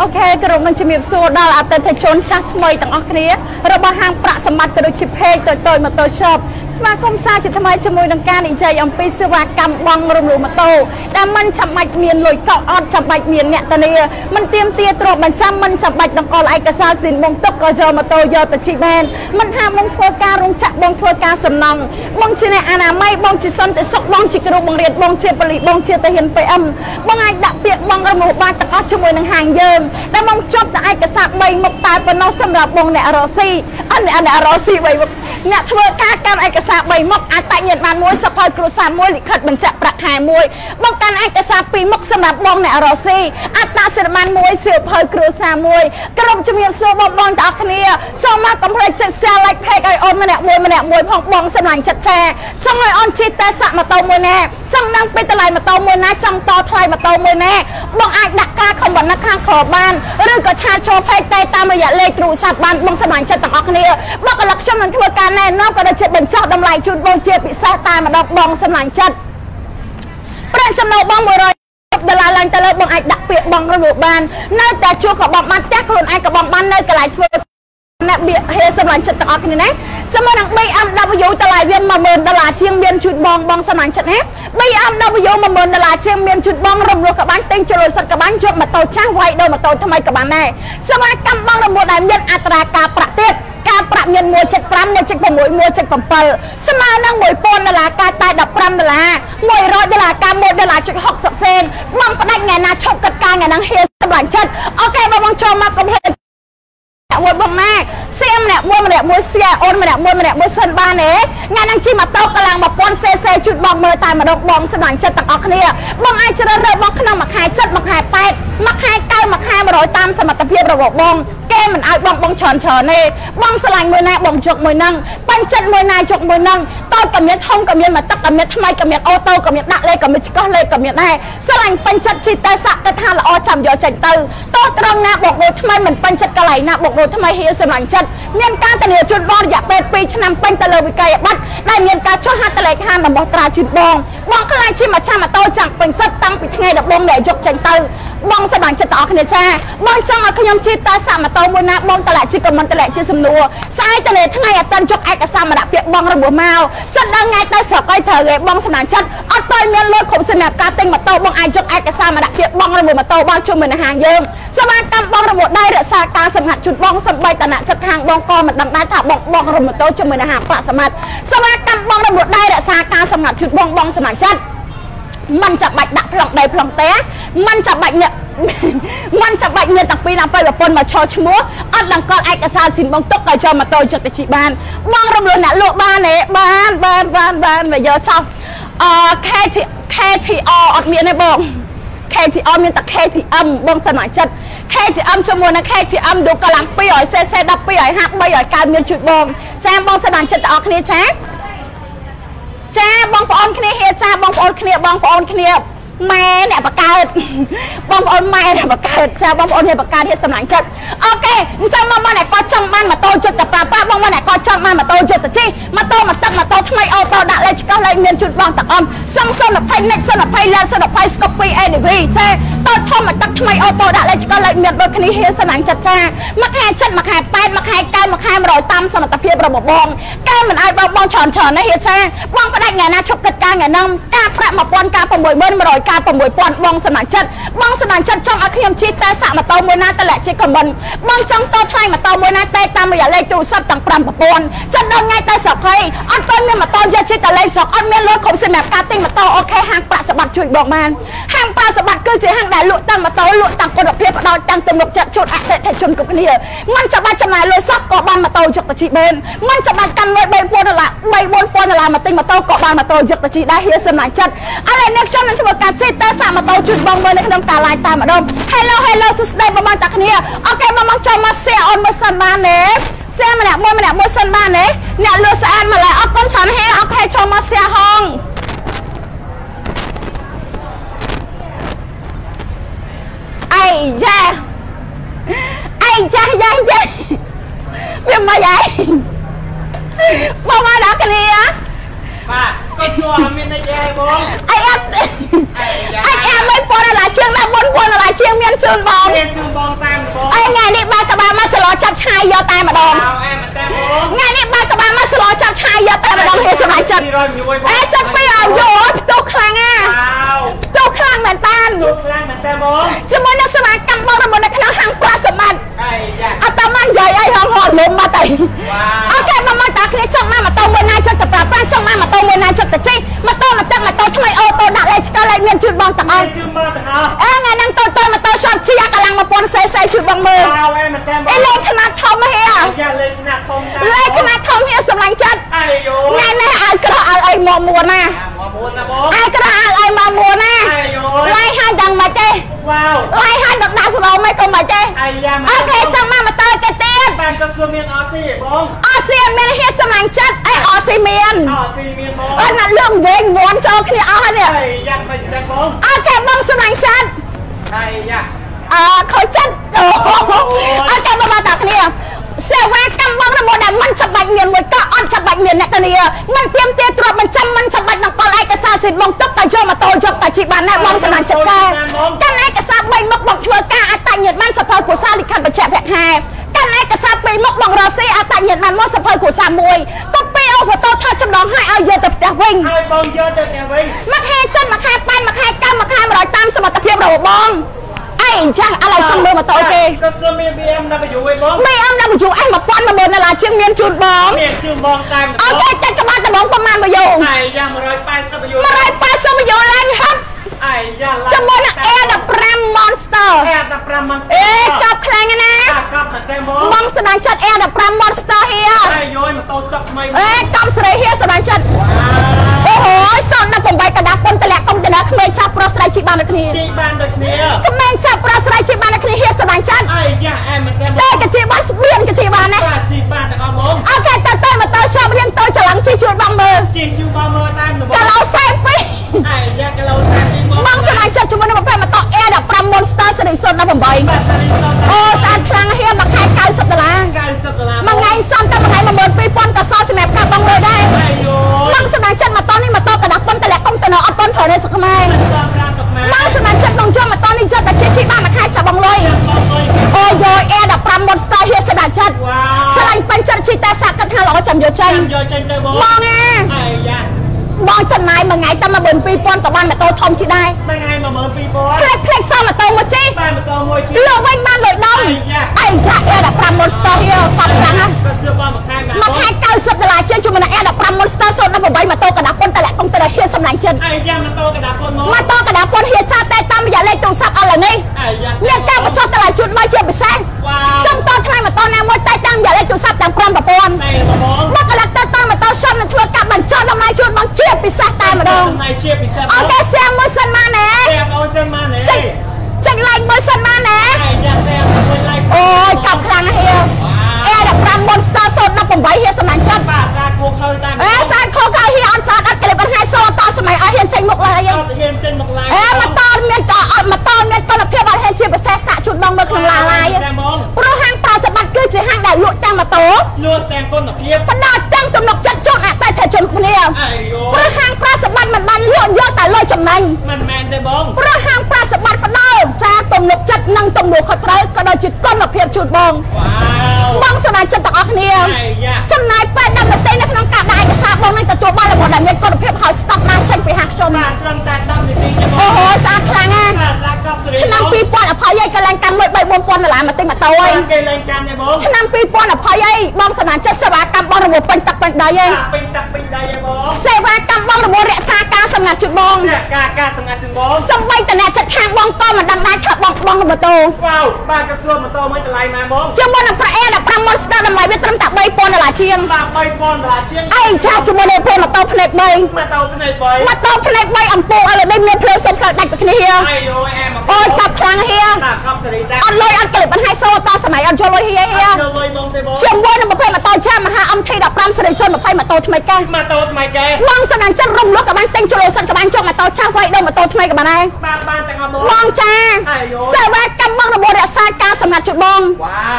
អូខេគោរពនឹងជំរាបសួរដល់អតិថិជនចាស់ថ្មីទាំងអស់គ្នារបស់ហាងប្រាក់សម្បត្តិក៏ដូចជា page តូចតូច Moto Shop ស្វាគមន៍សាជាថ្មីជាមួយនឹងការនិយាយអំពីសេវាកម្មបង់រំលោះម៉ូតូដែលមិនចាំបាច់មានលុយកក់អត់ចាំបាច់មានអ្នកធានាមិនទៀមទាទ្រព្យបញ្ចាំមិនចាំបាច់ដង្កល់ឯកសារស៊ីនបងទឹកក៏យកម៉ូតូយកទៅជិះបានមិនថាបងធ្វើការរោងចក្របងធ្វើការសំណង់បងជាអ្នកអនាម័យបងជាសន្តិសុខបងជាគ្រូបង្រៀនបងជាប៉ូលីសបងជាទាហាន PM បងអាចដាក់ពាក្យបងរំលោះបានទាំងអស់ជាមួយនឹងហាងយើងដែលបងជាប់តែឯកសារ3មុខតែប៉ុណ្ណោះសម្រាប់បងអ្នករស់ស៊ីអត់អ្នករស់ស៊ី3មុខអ្នកធ្វើការកាន់ឯកសារ3មុខអាចតាក់ញៀនបានមួយសភៅគ្រួសារមួយលិខិតបញ្ជាក់ប្រាក់ខែមួយបងកាន់ឯកសារ2មុខសម្រាប់បងអ្នករស់ស៊ីអត្តសញ្ញាណប័ណ្ណមួយសៀវភៅគ្រួសារមួយក្រុមជំនាញសួរបងបងទាំងអស់គ្នាចូលមកកុំភ្លេចចុច share like page ឲ្យអូនម្នាក់មួយម្នាក់មួយផងបងសម្លាញ់ចិត្តចាចង់ឲ្យអូនជិះតែសាក់ម៉ូតូមួយណាចង់ដឹងពីតម្លៃម៉ូតូមួយណាចង់តថ្លៃម៉ូតូមួយណាបងអាចដាក់ការខមបណ្ណខាងក្របានឬក៏ឆាតចូល page តែតាមរយៈលេខទូរស័ព្ទបានបងសម្លាញ់ចិត្តទាំងអស់គ្នាបងកលខ្ញុំនឹងធ្វើការណែនាំក៏ដូចជាបញ្ចុះតម្លៃជូនបងជាពិសេសតែម្ដងបងសម្លាញ់ចិត្តប្រាក់ចំណូលបង100ដុល្លារឡើងទៅលើបងអាចដាក់ពាក្យបងរលបាននៅតែជួក៏បងបានផ្ទះខ្លួនឯងក៏បងបាននៅកន្លែងធ្វើ អ្នកបៀហេសម្លាញ់ចិត្តទាំងអស់គ្នាណាជាមួយនឹង BMW តម្លៃវា10000ដុល្លារជាងមានជូនបងបងសម្លាញ់ចិត្តណា BMW 10000ដុល្លារជាងមានជូនបងរំលោះក៏បានទិញជ្រុលសិតក៏បានយកម៉ូតូចាស់វាយដល់ម៉ូតូថ្មីក៏បានដែរសេវាកម្មបងរំលោះដែលមានអត្រាការប្រាក់ទៀតការប្រាក់មាន1.5 1.6 1.7ស្មើនឹង1000ដុល្លារការតែ15ដុល្លារ100ដុល្លារការ1ដុល្លារចុច60សេនបងផ្ដាច់ថ្ងៃណាឈប់កាត់ការថ្ងៃហ្នឹងហៀសម្លាញ់ចិត្តអូខេបងបងចូលមកកុំភ្លេច មួយបងណាសៀមម្នាក់មួយម្នាក់មួយសៀអូនម្នាក់មួយម្នាក់មួយសិនបានទេថ្ងៃហ្នឹងជិះម៉ូតូកលាំង 1000cc ជូតបងមើលតែម្ដងបងសម្លាញ់ចិត្តទាំងអស់គ្នាបងអាចជ្រើសរើសបងក្នុងមួយខែចិត្តមួយខែ8មួយខែ9មួយខែ100តាមសមត្ថភាពរបស់បង គេមិនឲ្យបងបងច្រើនច្រើនទេបងស្រឡាញ់មួយណាបងជុកមួយហ្នឹងបាញ់ចិត្តមួយណាជុកមួយហ្នឹងតើក៏មានធំក៏មានមកទឹកក៏មានថ្មីក៏មានអូតូក៏មានដាក់លេខក៏មានឆ្កោះលេខក៏មានដែរស្រឡាញ់បាញ់ចិត្តជីតែសាក់ទៅថាល្អចាំយកចេញទៅតើត្រង់ណាបងដូរថ្មីមិនបាញ់ចិត្តកន្លែងណាបងដូរថ្មីហៀស្រឡាញ់ចិត្តមានការធានាជូនបងរយៈពេល2ឆ្នាំពេញទៅលើវិក័យប័ត្រដែលមានការចុះហត្ថលេខារបស់ត្រាជូនបងបងខ្លាចជាម្ចាស់ម៉ូតូចាំពេញសិតតាំងពីថ្ងៃដំបូងដែលយកចេញទៅ បងសប្បាយចិត្តទាំងអស់គ្នាចាបងចង់ឲ្យខ្ញុំជិះតើសាក់ម៉ូតូមួយណាបងតម្លាក់ជាខមមិនតម្លាក់ជាសំណួរស្អែកទៅថ្ងៃអតិនជុកឯកសារមរៈពាក្យបងរបស់មកចិត្តដល់ថ្ងៃទៅស្រុកអីត្រូវឯងបងសប្បាយចិត្តអត់តើមានលុយគ្រប់សម្រាប់ការទិញម៉ូតូបងអាចជុកឯកសារមរៈពាក្យបងរបស់ម៉ូតូបងជុំមួយនៅហាងយើងសមាកម្មបងរបស់ដៃរក្សាការសម្ងាត់ជូនបងសំបីតណៈចិត្តខាងបងក៏មិនដឹងដែរថាបងបងរបស់ម៉ូតូជុំមួយនៅហាងប្រាក់សម្បត្តិសមាកម្មបងរបស់ដៃរក្សាការសម្ងាត់ជូនបងបងសមាចិត្ត มันចាំបាច់ដាក់ប្លង់ដីប្លង់ទេมันចាំបាច់អ្នកมันចាំបាច់មានតាំងពីដល់ពេលប្រពន្ធមកឈរឈ្មោះអត់ដង្កល់ឯកសារស៊ីនបងទុកឲ្យចូលម៉ូតូចិត្តទៅជីបានបងរំលោះអ្នកលក់បានទេបានបានបានបានមកយកចោះអឺ KTR អត់មានទេបង KTR មានតែ KTM បងសមាជិក KTM ជាមួយនឹង KTM ដូចកលាំង200 cc 12ហាក់300កើតមានជួយបងចាបងសមាជិកទាំងអស់គ្នាចា ចាបងប្អូនគ្នាហេចាបងប្អូនគ្នាបងប្អូនគ្នាម៉ែអ្នកបកើតបងប្អូនម៉ែអ្នកបកើតចាបងប្អូនអ្នកបកើតហេសម្លាញ់ចិត្តអូខេអញ្ចឹងមកមកអ្នកគាត់ចង់បានម៉ូតូជិតទៅប្រើប្រាស់បងមកអ្នកគាត់ចង់បានម៉ូតូជិតទៅជិះម៉ូតូមកទឹកម៉ូតូថ្មីអូតូដាក់លេខឆ្កោះលេខមានជូនបងទាំងអស់សងសុន20 next សុន20 land សុន20 Scoopy ADV ចាតើធំមកទឹក ថ្មីអូតូដាក់លេខឆ្កោះលេខមានដូចគ្នាហេសម្លាញ់ចិត្តចាមួយខែចិត្តមួយខែ8មួយខែ9មួយខែ100តាមសមត្ថភាពរបស់បងកែមិនឲ្យបងបងច្រើនច្រើនណាហេចាបងផ្ដាច់ថ្ងៃណាឈប់គិតការថ្ងៃហ្នឹងការប្រាក់1000ការ60100ការ6000បងសមាជិកបងសមាជិកចង់ឲ្យខ្ញុំជិះតែសាក់ម៉ូតូមួយណាតម្លាក់ជាខមមិនបងចង់តថ្លៃម៉ូតូមួយណាតែតាមរយៈលេខទូរស័ព្ទទាំង5ប្រព័ន្ធចិត្តដល់ថ្ងៃតែស្រុកហើយអត់ទាន់មានម៉ូតូយកជិះតែលេខស្រុកអត់មានលុយគ្រប់សម្រាប់ការទិញម៉ូតូអូខេហាងប្រាក់សម្បត្តិជួយបងបានហាងប្រាក់សម្បត្តិគឺជាហាងដែលលក់តាំងម៉ូតូលក់តាំងគុណភាពផ្ដល់តាំងទំនុកចិត្តជូនអតិថិជនគ្រប់គ្នាមិនចាំបាច់ចំណាយលុយសោះក៏បានម៉ូតូយកទៅជិះបានមិនចាំបាច់កាន់លុយ3000ដុល្លារ3 4000ដុល្លារមកទិញម៉ូតូក៏បានម៉ូតូយកទៅជិះដែរហៀសម្លាញ់ចិត្តឥឡូវនេះខ្ញុំនឹងធ្វើការជិះតែសាក់ម៉ូតូជូនបងមើលនៅក្នុងការ live តែម្ដង Hello Hello សួស្ដីបងប្អូនតាគ្នាអូខេបងប្អូនចូលមក share អូនមើលសិនបានទេ share ម្នាក់មួយម្នាក់មួយសិនបានទេអ្នកលក់ស្អាតមកឡើយអរគុណច្រើនហេអូខេចូលមក share ហងអី យ៉ាអីចាស់យ៉ាយ៉ាវាមកយាយបងមកដល់គ្នាបាទក៏ជួមានអីដែរបងអីអត់អីអាមិនពណ៌ដុល្លារជាងដែរ4 4ដុល្លារជាងមានជូនបងមានជូនបងតាមបងអីថ្ងៃនេះបើកបាមកសឡចាប់ឆាយយកតែម្ដងអោអែមិនតែបងថ្ងៃនេះបើកបាមកសឡចាប់ឆាយយកតែម្ដងហេសមាជិក200មួយបងអេចិត្តពីឲ្យយកផ្ទុះខ្លាំងណាអោផ្ទុះខ្លាំងមែនតានទូខ្លាំងមែនតែបងជាមួយនឹងសមាកម្មបងរបស់នៅក្នុងហាងប្រាសម្បត្តិអីយ៉ាអត់តមិននិយាយអីហងហត់លំមកទៅវ៉ាអូខេមកមកតាគ្នាចង់មកម៉ូតូមួយណាចិត្តទៅប្រើប្រាស់ចង់មកម៉ូតូមួយណាចិត្តទៅជិះម៉ូតូមកទឹកម៉ូតូថ្មីអូតូដាក់លេខស្គាល់លេខមានជូនបងទាំងអអើស់ជូនមកទាំងអស់អេថ្ងៃហ្នឹងតូតូម៉ូតូឆប់ជាកម្លាំង1000សេសេជូនបងមើលអោអែមិនតែបងអេលេខខ្នាតធំហេអាយ៉ាលេខណាត់ធំតាមលេខខ្នាតធំហេសម្លាញ់ចិត្តអីយោថ្ងៃនេះឲ្យក្រោះឲ្យអីមកមួនណាមកមួយណាបងឲ្យក្រោះឲ្យអីមកមួនណាអីយោឡាយឲ្យដល់មកទេវ៉ាវឡាយឲ្យដល់ដាក់ប្រមមិនក៏មកទេអាយ៉ាមកអូខេចង់មកម៉ូតូទៅទៀតបានក៏គឺមានអស៊ីបងអសៀមានហេសម្លាញ់ចិត្តអីអ សៀមានអស៊ីមានបងអត់ណាលឿងវែងមួនចូលគ្នាអស់ហើយនេះអីយ៉ាមិនចឹងបងអូខេបងសម្លាញ់ចិត្តអីយ៉ាអើខូចចិត្តអូអូខេបងមកតាគ្នាសេវាកម្មបងរបស់ដែលមិនច្បាច់មានមួយក៏អត់ច្បាច់មានអ្នកធានាមិនទៀមទាទ្រព្យមិនចាំមិនច្បាច់នឹងកលឯកសារសិទ្ធិបងទុកតែយកម៉ូតូយកតែជិះបានណាបងសម្លាញ់ចិត្តចាកាន់ឯកសារ3មុខបងធ្វើការអត្តញ្ញាតបានសភៅគូសាលិខិតបញ្ជាក់ភក្ខែកាន់ឯកសារ2មុខបងរស់ស៊ីអត្តញ្ញាតបានមកសភៅគូសាមួយក៏ពីអូ ម៉ូតូថាចំណងឲ្យឲ្យយកទៅផ្ទះវិញឲ្យបងយកទៅ ત્યાં វិញមកខែចិនមកខែប៉ែនមកខែកម្មមកខែ100តាមសមត្ថភាពរបស់បងអីចាស់ឥឡូវចង់មើលម៉ូតូគេក៏គឺមាន BMW ឯបងមីអមដល់ជួអេ1000 10000ដុល្លារជាងមានជូនបងមានជឿបងតាមអូខេចាច់ក្បាលដំបងប្រហែលមួយយោអាយយ៉ា180យូ180មួយយោឡើងហត់ អាយយ៉ាឡាជាមួយនឹង Air 15 Monster អែតែ5ម៉ាន់អេកប់ខ្លាំងណាស់អាកប់មកតែបងបងស្ដាយចិត្ត Air 15 Monster ហៀអាយយយម៉ូតូស្តុកថ្មីអេកប់ស្រីហៀស្ដាយចិត្តអូហូសន18កដាពុនតលាក់កុំតលាក់ក្មេងចាប់ប្រុសស្រីជីបានដូចគ្នាជីបានដូចគ្នាក្មេងចាប់ប្រុសស្រីជីបានដូចគ្នាហៀស្ដាយចិត្តអាយយ៉ាអែមិនតែបតែងកជីបានស្បៀនកជីបានណាបាទជីបានទាំងអស់បងអូខេតើតើម៉ូតូឈប់រៀង តូចច្រឡំជីជួនបងមើលជីជូបងមើលតាមដំបចឡោសេពីអាយយ៉ាគីឡូ30បងបងសម្រាប់ចិត្តជាមួយនឹងប្រភេទម៉ូតូ Air 15 Monster Series 018បាទសារីស្តុកអូស្អាតខ្លាំងហៀមួយខែ90ដុល្លារ90ដុល្លារមួយថ្ងៃសំតែមួយថ្ងៃ12000ក៏សល់សម្រាប់ការបងលើដែរអាយយបងសម្រាប់ចិត្តម៉ូតូនេះម៉ូតូកដាស់ប៉ុនតលាក់កុំតណអត់តន់ត្រូវនៅស្រុកខ្មែរតាមប្រាតុកម៉ែបងសម្រាប់ចិត្តបងចូលម៉ូតូនេះចិត្តតែជិះជិះបានមួយខែចាប់បងលុយបងអើយអូយក Air 15 Monster ហៀសម្រាប់ចិត្តវ៉ា ស្លាញ់ពេញចិត្តជិះតែសាក់គិតថាល្អចាំយកចេញចាំយកចេញទៅបងបងណាអាយយ៉ាបងចំណាយមួយថ្ងៃតែ12000ក៏បានម៉ូតូធំជិះដែរមួយថ្ងៃ12000ផ្លេចផ្លេចសល់ម៉ូតូមកជិះតែម៉ូតូមួយជីលើវិញបានលុយដងអីចាក់ Air 15 Monster ហៀកត់ខ្លាំងណាស់ក៏ស្ទើរបងមួយខែមកមួយខែ90ដុល្លារជាងជាមួយនឹង Air 15 Monster 018ម៉ូតូកដាប៉ុនតលាក់កុំតរហៀសម្លាញ់ចិត្តអាយយ៉ាម៉ូតូកដាពុនមកម៉ូតូកដាប៉ុនហៀចាតែតាមរយៈលេខទូរស័ព្ទឥឡូវនេះអាយយ៉ាមានការបញ្ចុះតម្លៃជូនមកជាពិសេសវ៉ាចំ លេខទូរស័ព្ទទាំង5ប្រព័ន្ធតែបងបងមកកលិតទៅតាមម៉ូតូឈប់នឹងធ្វើការបញ្ចុះតម្លៃជូនមកជាពិសេសតែម្ដងថ្ងៃជាពិសេសអូខេសៀមមួយសិនមកណែតែអូនសិនមកណែចុចចុច like មួយសិនមកណែអាយយ៉ាតែមួយ like អូយកាប់ខ្លាំងណាស់ហៀ Air 15 Monster 018ហៀសម្លាញ់ចិត្តបាទសាគោខើតាមអេសានខោកៅហៀអត់សានអត់ក្លិបអត់ហើយសូតសម័យអត់ហ៊ានចេញមុខឡើយអត់ហ៊ានចេញមកឡាយអេម៉ូតូមានក៏អត់ម៉ូតូមានគុណភាពអត់ហ៊ានជាពិសេសសាក់ជូនបងមើលក្នុងឡាឡាយតែហ្មងព្រោះហាងប្រាសម្បត្តិ គឺជាហាងដែលលក់ទាំងម៉ូតូលួចទាំងគុណភាពផ្ដល់ទាំងទំនុកចិត្តជូនអតិថិជនគ្នាអាយយោព្រោះហាងប្រាសម្បត្តិមិនបានលក់យកតែលុយចំណេញមិនមែនទេបងព្រោះហាងប្រាសម្បត្តិផ្ដល់ ចាទំនុកចិត្តនិងទំនួលខុសត្រូវក៏ដូចជាគុណភាពជូនបងវ៉ាវបងសម្រាប់ចិត្តទាំងអស់គ្នាអាយយ៉ាចំណាយពេល10នាទីនៅក្នុងការដាក់ឯកសារបងនឹងទទួលបានរបស់ដែលមានគុណភាពហើយស្តុកបានចេញពីហាងខ្ញុំបាទត្រឹមតែ10នាទីទេបងអូហូស្អាតខ្លាំងណាស់បាទសាកប់សេរីឆ្នាំ2000អភ័យឯងកន្លែងកាន់លុយ3 4000ដុល្លារមកទិញម៉ូតូឯងគេលេងកាន់ទេបងឆ្នាំ2000អភ័យឯងបងសម្រាប់ចិត្តសេវាកម្មបងរបស់ពេញទឹកពេញដីឯងពេញតាក់ពេញដៃឯបងសេវាកម្មបងរបស់រក្សាការសម្ងាត់ជូនបងអ្នកការការសម្ងាត់ជូនបងសំបីតអ្នកចិត្តខាងបងក៏មិនដឹងដែរថាបងបងម៉ូតូវ៉ាវបាទក៏សួរម៉ូតូមួយតម្លៃម៉ែបងជាមួយនឹងប្រអេ15 Monster តម្លៃវាត្រឹមតែ3000ដុល្លារជាងបាទ3000ដុល្លារជាងអីចាជាមួយនឹងព្រមម៉ូតូផ្នែក3ម៉ូតូភ្នែកបីម៉ូតូផ្នែក3អំពូឥឡូវនេះមានភ្លើងសុំផ្លូវដាច់ពីគ្នាអាយយោអែមអូយកាប់ខ្លាំងហៀបាទកប់សេរីតាអត់លុយអត់ក្លិបបន្ថែសូតសម័យអត់ចូលលុយហៀហៀយកលុយបងទេបងជាមួយនឹងប្រភេទម៉ូតូចាមហា MT 15សេរី020ម៉ូតូថ្មីកាសម៉ូតូថ្មីគេបងស្នាចិត្តរំលោះក៏បានទិញចូលសិនក៏បានចុះម៉ូតូចាស់វាយដល់ម៉ូតូថ្មីក៏បានដែរបាទបានទាំងអស់បងបងចាអាយយោសេវាកម្មបងរបស់រក្សាការសម្ងាត់ជូនបង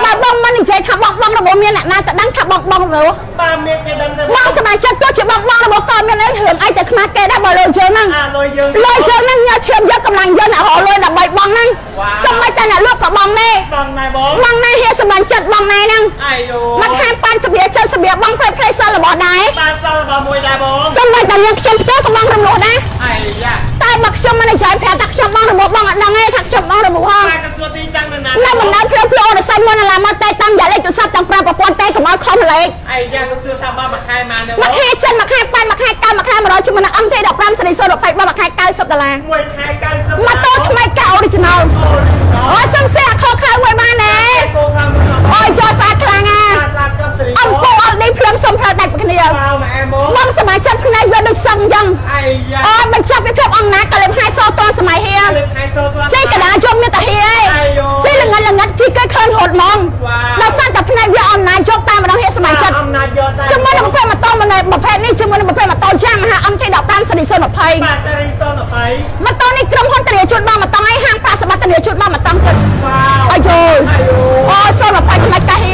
វ៉ាវបើបងមិននិយាយថាបងបងរបស់មានអ្នកណាទៅដឹងថាបងបងរបស់បាទមានគេដឹងទេបងសមាជិកទោះជាបងបងរបស់ក៏មានអីរឿងអីតែខ្មាស់គេដែរបើលុយយើងហ្នឹងអាលុយយើងលុយយើងហ្នឹងញ៉ាឈាមយកកម្លាំងយើងអ្នករកលុយដើម្បីបងហ្នឹងវសំបីតែអ្នកលក់ក៏បងនេះបងណៃបងបងណៃហៀសម្រាប់ចិត្តបងណៃហ្នឹងអាយយូមកខាងប៉ាន់សម្រាប់ចិត្តសម្រាប់បងផ្លេផ្លេសិលរបស់ដែរបានសល់ដល់មួយដែរបងសំបីតែយើងខ្ញុំផ្ទះក៏បងរំលោះដែរអាយយ៉ា តែបើខ្ញុំមិនចង់ប្រាប់ថាខ្ញុំបងរំលោះបងអត់ដឹងទេថាខ្ញុំបងរំលោះហងតែក៏ស្គាល់ទីតាំងនៅណានៅបណ្ដាភ្លើភ្លើអរស័យមុនឡាមកតែតាំងយ៉ាលេខទូរស័ព្ទទាំង5ប្រព័ន្ធតែកុំឲ្យខុសលេខអាយយ៉ាក៏ស្គាល់ថាបងមួយខែមកដែរបមកងខែចិនមកខែប៉ាន់មកខែកៅមកខែ100ជាមួយនឹង MT15 សេរីសូ23មកខែ90ដុល្លារមួយខែ90ម៉ូតូថ្មីកៅ original អូយសំសែខោខៅមួយបានទេគោខាងនោះអូយចោស្អាតខ្លាំងណាអាសា កប់សេរីអំពូអត់នេះភ្លើងសុំផ្លូវដាច់ពីគ្នាវ៉ាវម៉ែបងបងសមាជិកផ្នែកវាដូចសឹងអញ្ចឹងអាយយ៉ាអូយបញ្ចប់ពីភាពអំណាចក៏លេបហាយសតតសម័យហៀលើខែសល់ខ្លះជ័យកដាជុំមានតាហៀឯងអាយយូជ័យល្ងិតល្ងិតជីកឃើញរត់ហ្មងវ៉ាដោយសារតែផ្នែកវាអំណាចយកតាមម្ដងហៀសមាជិកអំណាចយកតែជាមួយនឹងប្រភេទម៉ូតូមួយប្រភេទនេះជាមួយនឹងប្រភេទម៉ូតូចាំមហា MT15 សេរី020បាទសេរីសល់20ម៉ូតូនេះក្រុមហ៊ុនធានាជូនបងមកតង់ឲ្យហាងប្រាក់សម្បត្តិធានាជូនបងមកតង់ទឹកវ៉ាវអាយយអាយយូអូសូមបាច់ខ្លាច់តាហៀ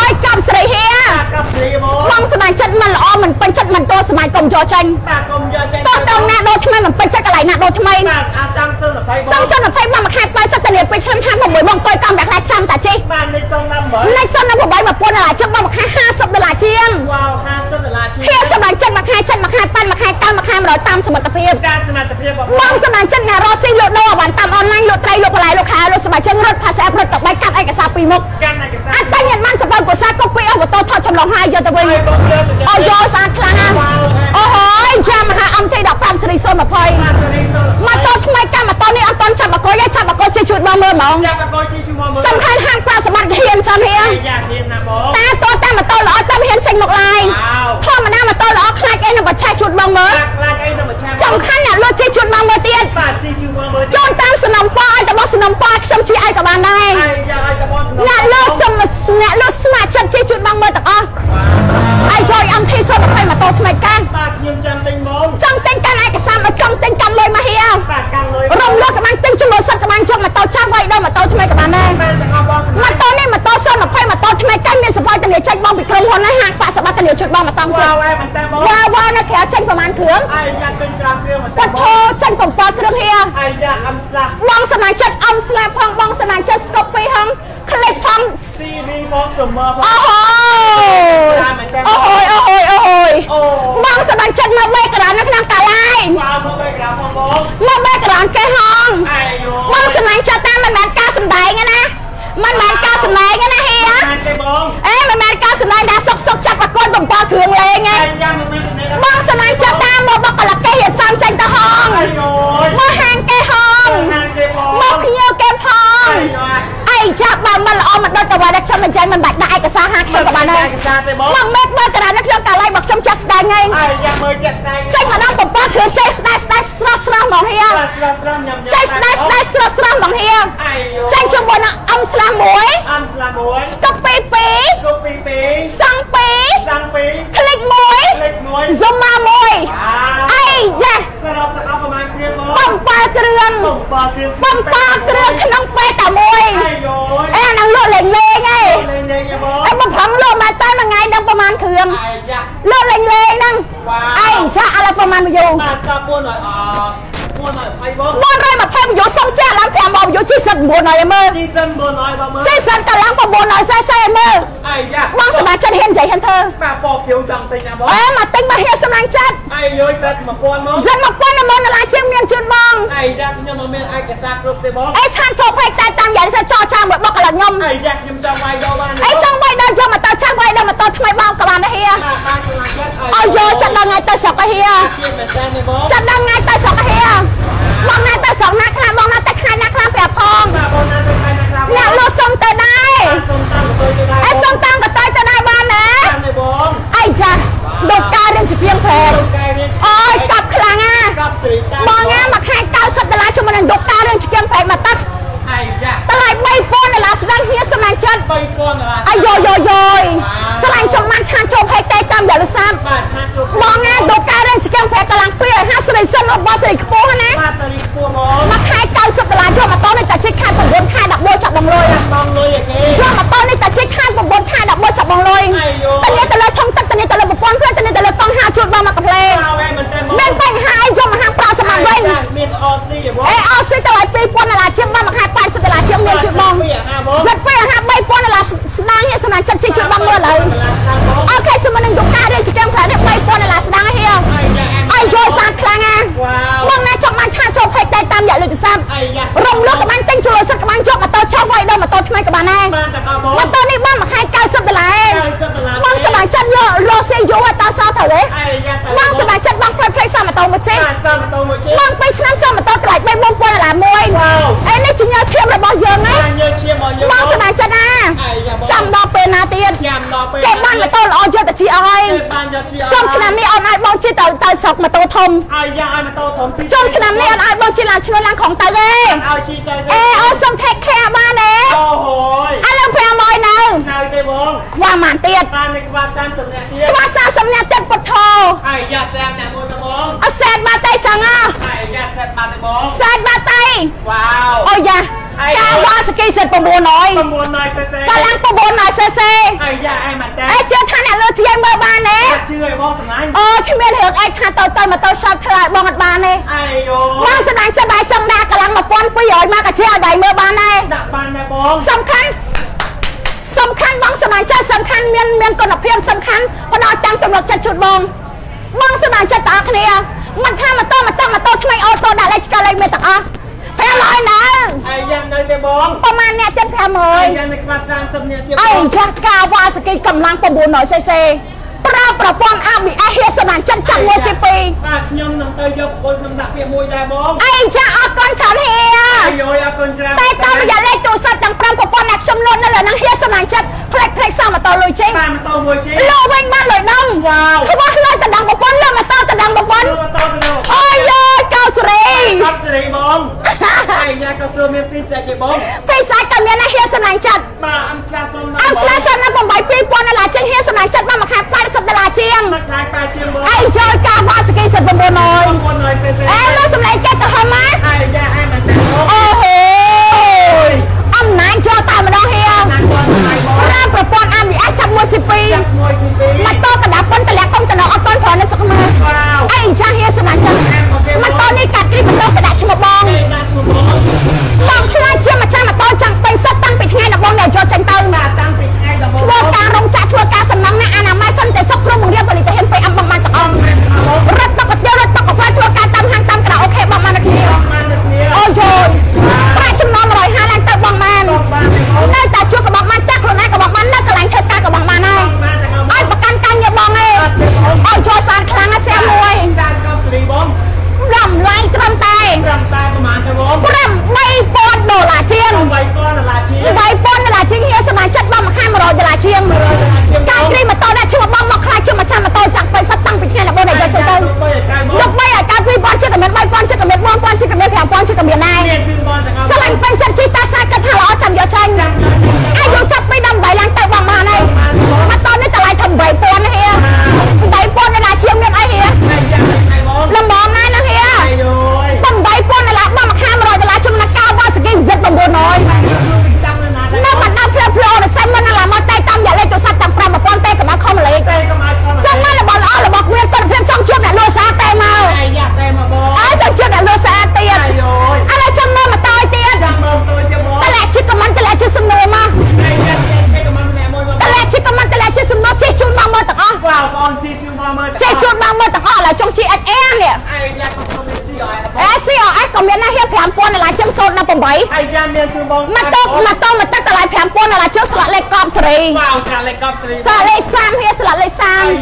អូយកាប់ស្រីហៀតាកប់សេរីបងបងសមាជិកមិនល្អមិនពេញចិត្តមិនតសម័យកុំយកចាញ់បាទកុំយកចេញតោះតោះណាដូរថ្មីមិនពេញចិត្តកន្លែងណាដូរថ្មីបាទអាសាំងសល់20បងសំសិន20មកមួយខែ80តាលាពេញឆ្នាំខាង6បងកុយកំបែកឡាចាំតាជីបាទនេះសុំដល់បើលេខសិនដល់8 1000ដុល្លារចឹងបងមួយខែ50ដុល្លារជាងវ៉ាវ50ដុល្លារជាហៀសមាជិកមួយខែចិត្តមួយខែប៉ាន់មួយខែ9មួយខែ100តាមសមត្ថភាពការសមត្ថភាពបងបងសមាជិកអ្នករស់ស៊ីលក់ដូរអវ៉ាន់តាមអនឡាញលក់ត្រីលក់បន្លែលក់ខែលក់សមាជិករត់ផាសអេបរត់តបីកាត់ឯកសារពីរមុខកាន់ឯកសារអាច តែញ៉ាំបានសបើកុសាកុពីអស់បតោថតចម្លងហើយយកទៅវិញហើយបងលើទៅអូយកស្អាតខ្លាំងណាស់អូហើយចាំមហាអំទី15សេរី020បាទសេរីសល់ម៉ូតូថ្មីកម្មម៉ូតូនេះអត់ទាន់ចាប់បកយទេចាប់បកយជិះជួយបងមើលហ្មងចាប់បកជីជួមកមើលសំខាន់ហាងប្រាក់សម្បត្តិហ៊ានចាំហ៊ានយ៉ាហ៊ានណាបងតាតតាមម៉ូតូល្អតាមហ៊ានចេញមកឡាយធម្មតាម៉ូតូល្អខ្លាចអីនឹងបច្ឆេះជូតបងមើលបាទខ្លាចអីទៅមកឆាំសំខាន់អ្នកលក់ជិះជូតបងមើលទៀតបាទជីជួមកមើលចូលតាមសំណុំពរឲ្យតបសំណុំពរខ្ញុំជិះឲ្យក៏បានដែរហើយ តូថ្មីកាសបាទខ្ញុំចង់ទិញមកចង់ទិញកាន់ឯកសារមកចង់ទិញកាន់លុយមកហៀវបាទកាន់លុយរំលោះក៏បានទិញជំនួសសិតក៏បានជប់ម៉ូតូចាស់វាយដល់ម៉ូតូថ្មីក៏បានដែរម៉ូតូនេះម៉ូតូសិន20ម៉ូតូថ្មីកាសមានសបុយតនីចេញបងពីក្រុមហ៊ុនណាហាងប៉ាសបាតនីជុតបងមកតង់ទៀតវ៉ាវតែបងវ៉ាវនៅក្រៅចេញប្រហែលគ្រឿងអាយយ៉ាទិញច្រើនគ្រឿងមកតែបងពោចេញ7គ្រឿងហៀវអាយយ៉ាអំស្លាប់បងសមាជិកអំស្លាប់ផងបងសមាជិកស្គប់ពីហងឃ្លេផងស៊ីវីមកសមមកអូ 900ឲ្យមើលទីសិន400បងមើលស៊ីសិនក៏ឡើង940ឲ្យមើលអាយយ៉ាបងសមាជិកហ៊ាននិយាយហ៊ានធ្វើបាទពណ៌ភៀវចង់ទិញណាបងអេមកទិញមកហ៊ានសម្លាញ់ចិត្តអាយយូសិត1000មកសិនមកប៉ុណ្ណាមុនដុល្លារជាងមានជូនបងអាយយ៉ាខ្ញុំមិនមានឯកសារគ្រប់ទេបងអេឆានចូលផ្លេចតែតាមយ៉ាងសិនចោចាមួយបុកកន្លខ្ញុំអាយយ៉ាខ្ញុំចង់វាយយកបានអីចង់វាយដល់យកមកតចាស់វាយដល់មកតថ្មីបងក៏បានដែរហ៊ាបាទបានស្លាញ់ចិត្តឲ្យយកចាត់ដល់ថ្ងៃទៅស្រុកឲ្យហ៊ាជាមែនតើទេបងចាត់ដល់ថ្ងៃទៅស្រុកឲ្យហ៊ាបងណាទៅស្រុកណាខ្លះបងណាទៅខែណាខ្លះ ប្រាប់ផងបាទបងណាទៅខែណាក្រាបអ្នកលក់សុំទៅដែរសូមតាមទៅទៅដែរអីសុំតាមកទៅទៅដែរបានណាតាមទេបងអីចាដូចការរៀងជាៀងព្រែទៅកែរៀនអូយកាប់ខ្លាំងណាកាប់ស្រីតាមបងណាមួយខែ90ដុល្លារជាមួយនឹងដុកការរៀងជាៀងព្រែមកទឹកអាយយ៉ាតម្លៃ3000ដុល្លារស្ដាងហ៊ាសម្លាញ់ចិត្ត3000ដុល្លារអាយយោយោយោយស្លាញ់ចំបានឆានចូលផេកតែតាមយល់សាប់បាទឆាតគ្រប់បងណាដុកការរៀងជាៀងព្រែកន្លង250សេរីសិនរបស់សេរីខ្ពស់ណា ធំអាយ៉ាឲ្យម៉ូតូធំជីចុងឆ្នាំនេះអត់ឲ្យបងជិះឡើងឈ្នួលឡើងខងទៅទេឲ្យជីទៅអេអូសុំ take care បានទេអូហយឥឡូវ500នៅនៅទេបងខ្វះមិនទៀតបានមិនខ្វះ30នាក់ទៀតខ្វះ30នាក់ទៀតពុទ្ធោអាយ៉ា30នាក់មួយទៅបងអត់សែនបាត់ទេចឹងហ៎អាយ៉ាសែនបាត់ទេបងសែនបាត់ទេវ៉ាវអូយ៉ាកាវ៉ាសគីសិត900 900cc កាលាំង900 cc អាយ៉ាឯងមិនទេអេជឿ យបងសម្លាញ់អូគ្មានរឿងអីថាទៅទៅម៉ូតូ shop ធ្វើឲ្យបងអត់បានទេអាយយោបងស្ដាយចិត្តដែរចង់ដាក់កាឡើង1200មកកាជាឲ្យដៃមើលបានដែរដាក់បានដែរបងសំខាន់សំខាន់បងស្ដាយចិត្តសំខាន់មានមានគុណភាពសំខាន់បណ្ដោះតាំងទំនុកចិត្តជូតបងបងស្ដាយចិត្តទាំងអស់គ្នាមិនថាម៉ូតូម៉ូតូម៉ូតូថ្មីអូតូដាក់លេខឆ្កលេខមេទាំងអស់500ណាអាយយ៉ានៅទេបងប្រហែលអ្នកទៀតអាយ500យ៉ានៅក្បាល30នាក់ទៀតអីចាស់ការវ៉ាសគីកម្លាំង 900cc ប្រើប្រព័ន្ធ ABS ហៀសបានចិត្តចាក់មួយស៊ីពីរបាទខ្ញុំនឹងទៅយកពុយនឹងដាក់ពាក្យមួយដែរបងអីចាស់អត់គាត់ច្រើនហៀអាយយោអរគុណច្រើនតែតាមរយៈលេខទូរស័ព្ទទាំង5ប្រព័ន្ធអ្នកខ្ញុំលន់នៅលើនឹងហៀសបានចិត្តផ្លេចផ្លេចសមតលុយចេញបានម៉ូតូមួយជិះលោវិញបានលុយដំវ៉ាវខ្វះលុយតដងប្រព័ន្ធលើម៉ូតូតដងប្រព័ន្ធទៅម៉ូតូទៅដល់អូយយោកៅសេរីកប់សេរីបងអាយយ៉ាក៏សួរមានពីស្អីគេបងពេលសាច់ក៏មានហៀសបានចិត្តបាទអំស្លាសុំដល់អមស្លាសិនណា8 2000ដុល្លារចេញហៀសបានចិត្តបានមួយខែ80ដុល្លារ ជាងមកខាយប៉ាជាងបងអីចូលការវ៉ាសគីសិត900 900សេសេអេមើលសម្លេងគេទៅហមណាអាយយ៉ាអែម៉ាតែបងអូហូអំណាចចូលតែម្ដងហៀណាត់បងថ្ងៃបងប្រើប្រព័ន្ធ ABS ចាប់មួយស៊ីពីចាក់មួយស៊ីពីម៉ូតូកណ្ដាប់ប៉ុនតលាក់កុំតណអត់តន់ប្រើនៅស្រុកខ្មែរវ៉ាវអីចាស់ហៀសណាចឹងម៉ូតូនេះកាត់គ្រីម៉ូតូកណ្ដាប់ឈ្មោះបងគេដាក់ឈ្មោះបង 8អាយ៉ាមានជួយបងមកតុកមកតុកមកទឹកកន្លែង5000ដុល្លារជើងស្លាកលេខកប់សេរីបាទស្លាកលេខកប់សេរីស្លាកលេខ30ហៀស្លាកលេខ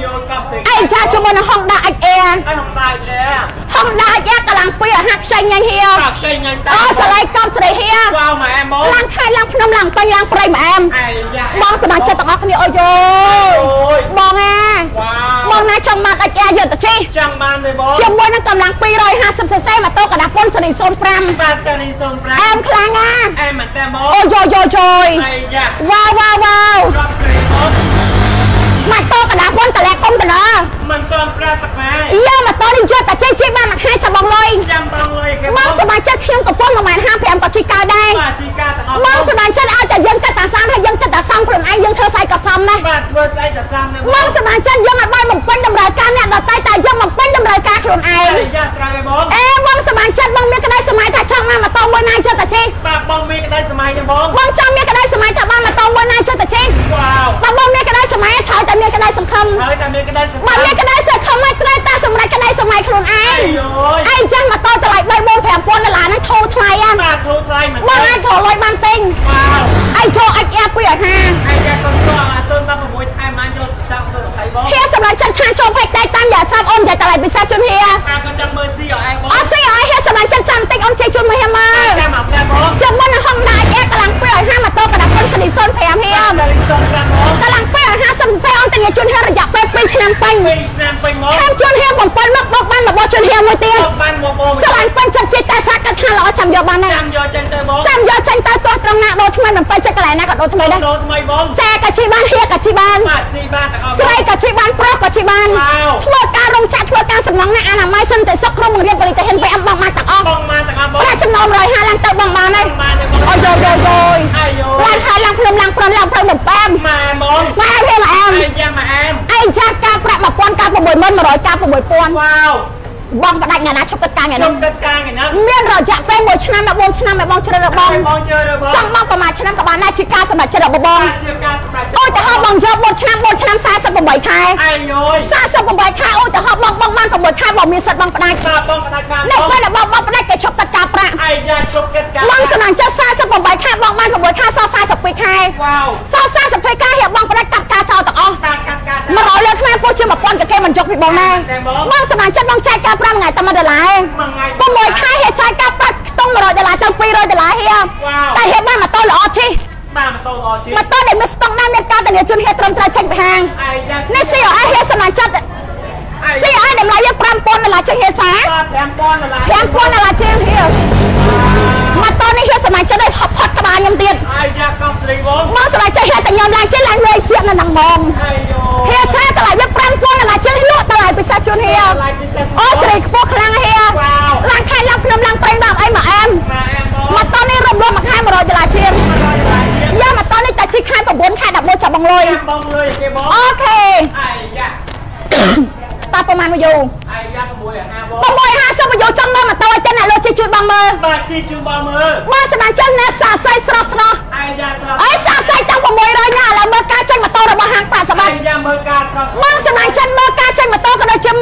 30អាយ៉ាជាមួយនឹង Honda HR Honda HR Honda HR កម្លាំងពីរអាហាខ្ចីញ៉ាញ់ហៀខ្ចីញ៉ាញ់តាអូស្លាកលេខកប់សេរីហៀបាទម៉ែអែមបងឡើងខេត្តឡើងភ្នំឡើងពេញឡើងព្រៃម៉ែអែមបងសមាជិកទាំងអស់គ្នាអើយយបងអាវ៉ា បវងណាចង់មកដាច់អាយកទៅជិះចង់បានទេបងជាមួយនឹងកម្លាំង 250cc ម៉ូតូកណ្ដាស់ពុនសេរី05បាទសានីសូមប្រាអែមខ្លាំងណាអែមែនតែបងអូយយយយយអាយយ៉ាវ៉ាវវ៉ាវវ៉ាវកប់ស្រីបងម៉ូតូកណ្ដាស់ពុនតលាក់កុំតណ មិនទាន់ប្រាសក្បាយយកម៉ូតូនេះយកតែជិះជិះបានមួយខែចាំបងលុយចាំបងលុយគេបងសមាជិកខ្ញុំកំពុង155ក៏ជិះកើតដែរបាទជីកាទាំងអស់បងសមាជិកឲ្យតែយើងគិតតែសានហើយយើងគិតតែសំខ្លួនឯងយើងធ្វើស្អីក៏សមណាបាទធ្វើស្អីក៏សាំដែរបងសមាជិកយើងឲ្យបានបំពេញតម្រូវការអ្នកដទៃតែយើងបំពេញតម្រូវការខ្លួនឯងអាយយ៉ាត្រូវឯបងអេបងសមាជិកបងមានក្តីសម័យថាចង់មកម៉ូតូមួយណាជិះតែជិះបាទបងមានក្តីសម័យទេបងបងចង់មានក្តីសម័យថាបានម៉ូតូមួយណាជិះតែជិះវ៉ាវបើបងមានក្តីសម័យត្រូវតែមានក្តីសង្ឃឹមហើយតែមានក្តីសម័បើយមានក្តីសង្ឃឹមហើយត្រូវតែសម្រេចក្តីសម័យខ្លួនឯអាងយយោយឯងចឹងម៉ូតូតម្លៃ3 4 5000ដុល្លារហ្នឹងធូរថ្លៃហ្នឹងបាទធូរថ្លៃមែនបងអាចធូរលុយបានទិញវ៉ាវឯងចូលអាចអែពីឲ្យហាអាយ៉ាក៏ស្គាល់អាសូនមក6ថែមបាន ហៀសម្រាប់ចិត្តឆានចូលផេកតែតាមយ៉ាសាប់អូនចាតម្លៃពិសេសជូនហៀអាក៏ចាំមើលស៊ីឲ្យឯងបងអត់ស្អីឲ្យហៀសម្រាប់ចិត្តចាំតិចអូនជ័យជូនមកហៀមើលចាំមកប្រាប់បងជុំមុននៅហងណាអែកម្លាំងពីឲ្យហាម៉ូតូកណ្ដាប់ពុនសនីសុន5ហៀតែលិសូនប្រាប់បងកម្លាំងពីឲ្យហាសំស័យអូនតែជូនហៀរយៈពេល2ឆ្នាំពេញ2ឆ្នាំពេញមកខាងជូនហៀ7មកបោកបានរបស់ជូនហៀមួយទៀតមកបានមកបងស្រឡាញ់ពេញចិត្តចិត្តតែសាកាត់ថាល្អចាំយកបានណាចាំយកចេញទៅបងចាំយកចេញទៅទាស់ត្រង់ណាដូរថ្មីមិនពេញចិត្តកន្លែងណាក៏ដូរថ្មីដែរដូរថ្មីបងចាកា ជីបានហៀកាជីបានបាទស៊ីបានទាំងអស់ស្រីក៏ជីបានប្រុសក៏ជីបានវ៉ាវធ្វើការរោងចក្រធ្វើការសំណងណាអនាម័យសិនតែសុខក្នុងបង្រៀនបរិទិនពេលអំបងមកទាំងអស់បងមកទាំងអស់បងប្រាក់ចំណូល150ឡើងទៅបងបានហើយបានទេបងអូយយយយយអាយយោឡើងខែឡើងភ្នំឡើងប្រំឡើងប្រំបំប៉ែមម៉ែបងម៉ែវាមកអែមអាយ៉ាមកអែមឯងចាស់ការប្រាក់1000ការ60000ការ6000វ៉ាវ បងបដាច់ថ្ងៃណាឈប់គិតការថ្ងៃជុនេះំកិតការថ្ងៃណាមានរយៈពេល1ឆ្នាំដល់4ឆ្នាំឲ្យបងជ្រើសរើសបងបងជឿរើបងចង់បងប្រហែលឆ្នាំក៏បានដែរជាការសម្រេចចិត្តរបស់បងការជាការសម្រាប់អូយទៅហោបងយក4ឆ្នាំ4ឆ្នាំ48ខែអាយយោ48ខែអូយទៅហោបងបងបាន6ខែបងមានសិទ្ធិបងផ្ដាច់បាទបងផ្ដាច់បាននៅពេលដែលបងបងផ្ដាច់គេឈប់កាត់ការប្រាក់អាយ៉ាជុំកិតការបងសំណាញ់ចិត្ត48ខែបងបាន6ខែសល់42ខែវ៉ាវសល់42ខែហៀបបងផ្ដាច់កាត់ការចោលទាំងអស់ ការកាត់ការ 100លើខ្មែរពោះជា1000ក៏គេមិនយកពីបងដែរបងសំណាញ់ចិត្តបងចែកការប្រាក់ថ្ងៃតែ1ដុល្លារមួយថ្ងៃ6ខែហៀចែកការប្រាក់ខ្ទង់100ដុល្លារទៅ200ដុល្លារហៀតែហៀបានម៉ូតូល្អជិះបាទម៉ូតូល្អជាងម៉ូតូដែលមានស្តុកណាមានការធានាជូនហៀត្រឹមត្រូវចេញពីហាងអាយ៉ានេះ COS ហៀសំណាញ់ចិត្តអាយ COS តម្លៃវា5000ដុល្លារចេញហៀចាបាទ5000ដុល្លារ5000ដុល្លារចេញហៀម៉ូតូនេះហៀសំណាញ់ចិត្តឲ្យហប់ផុតក្បាលខ្ញុំទៀតអាយ៉ាកងស្រីបងមកសម្រាប់ចេះហេតុតែខ្ញុំឡើងចេះឡើងលើសៀកនៅនឹងហ្មងអាយយោ ហេចាតម្លៃវា5000ដុល្លារចេះលក់តម្លៃពិសេស ជូនហេតម្លៃពិសេសអូស្រីខ្ពស់ខ្លាំងហេវ៉ាវឡើងខែឡើងភ្នំឡើងប្រេងដល់អីមកអែមម៉ែអែមបងម៉ូតូនេះរំលោះមួយខែ100ដុល្លារជាងយកម៉ូតូនេះតែជិះខែ9ខែ11ចាប់បងលុយចាំបងលុយគេបងអូខេអាយ៉ាតើប្រហែលមកយូអាយ៉ា650បង650មកយូចង់មើលម៉ូតូឲ្យទៅអ្នកលោកជិះជួយបងមើលបាទជីជូបងមើលបងសម្រាប់ចេះអ្នកសាស័យស្រស់ស្រស់អាយ៉ាស្រស់អីសាស័យតាំង600ណាឥឡូវមើលការចេញម៉ូតូរបស់ហាងប្រាក់សម្បអាត្តិយ៉ាមើលការស្រស់បងសម្រា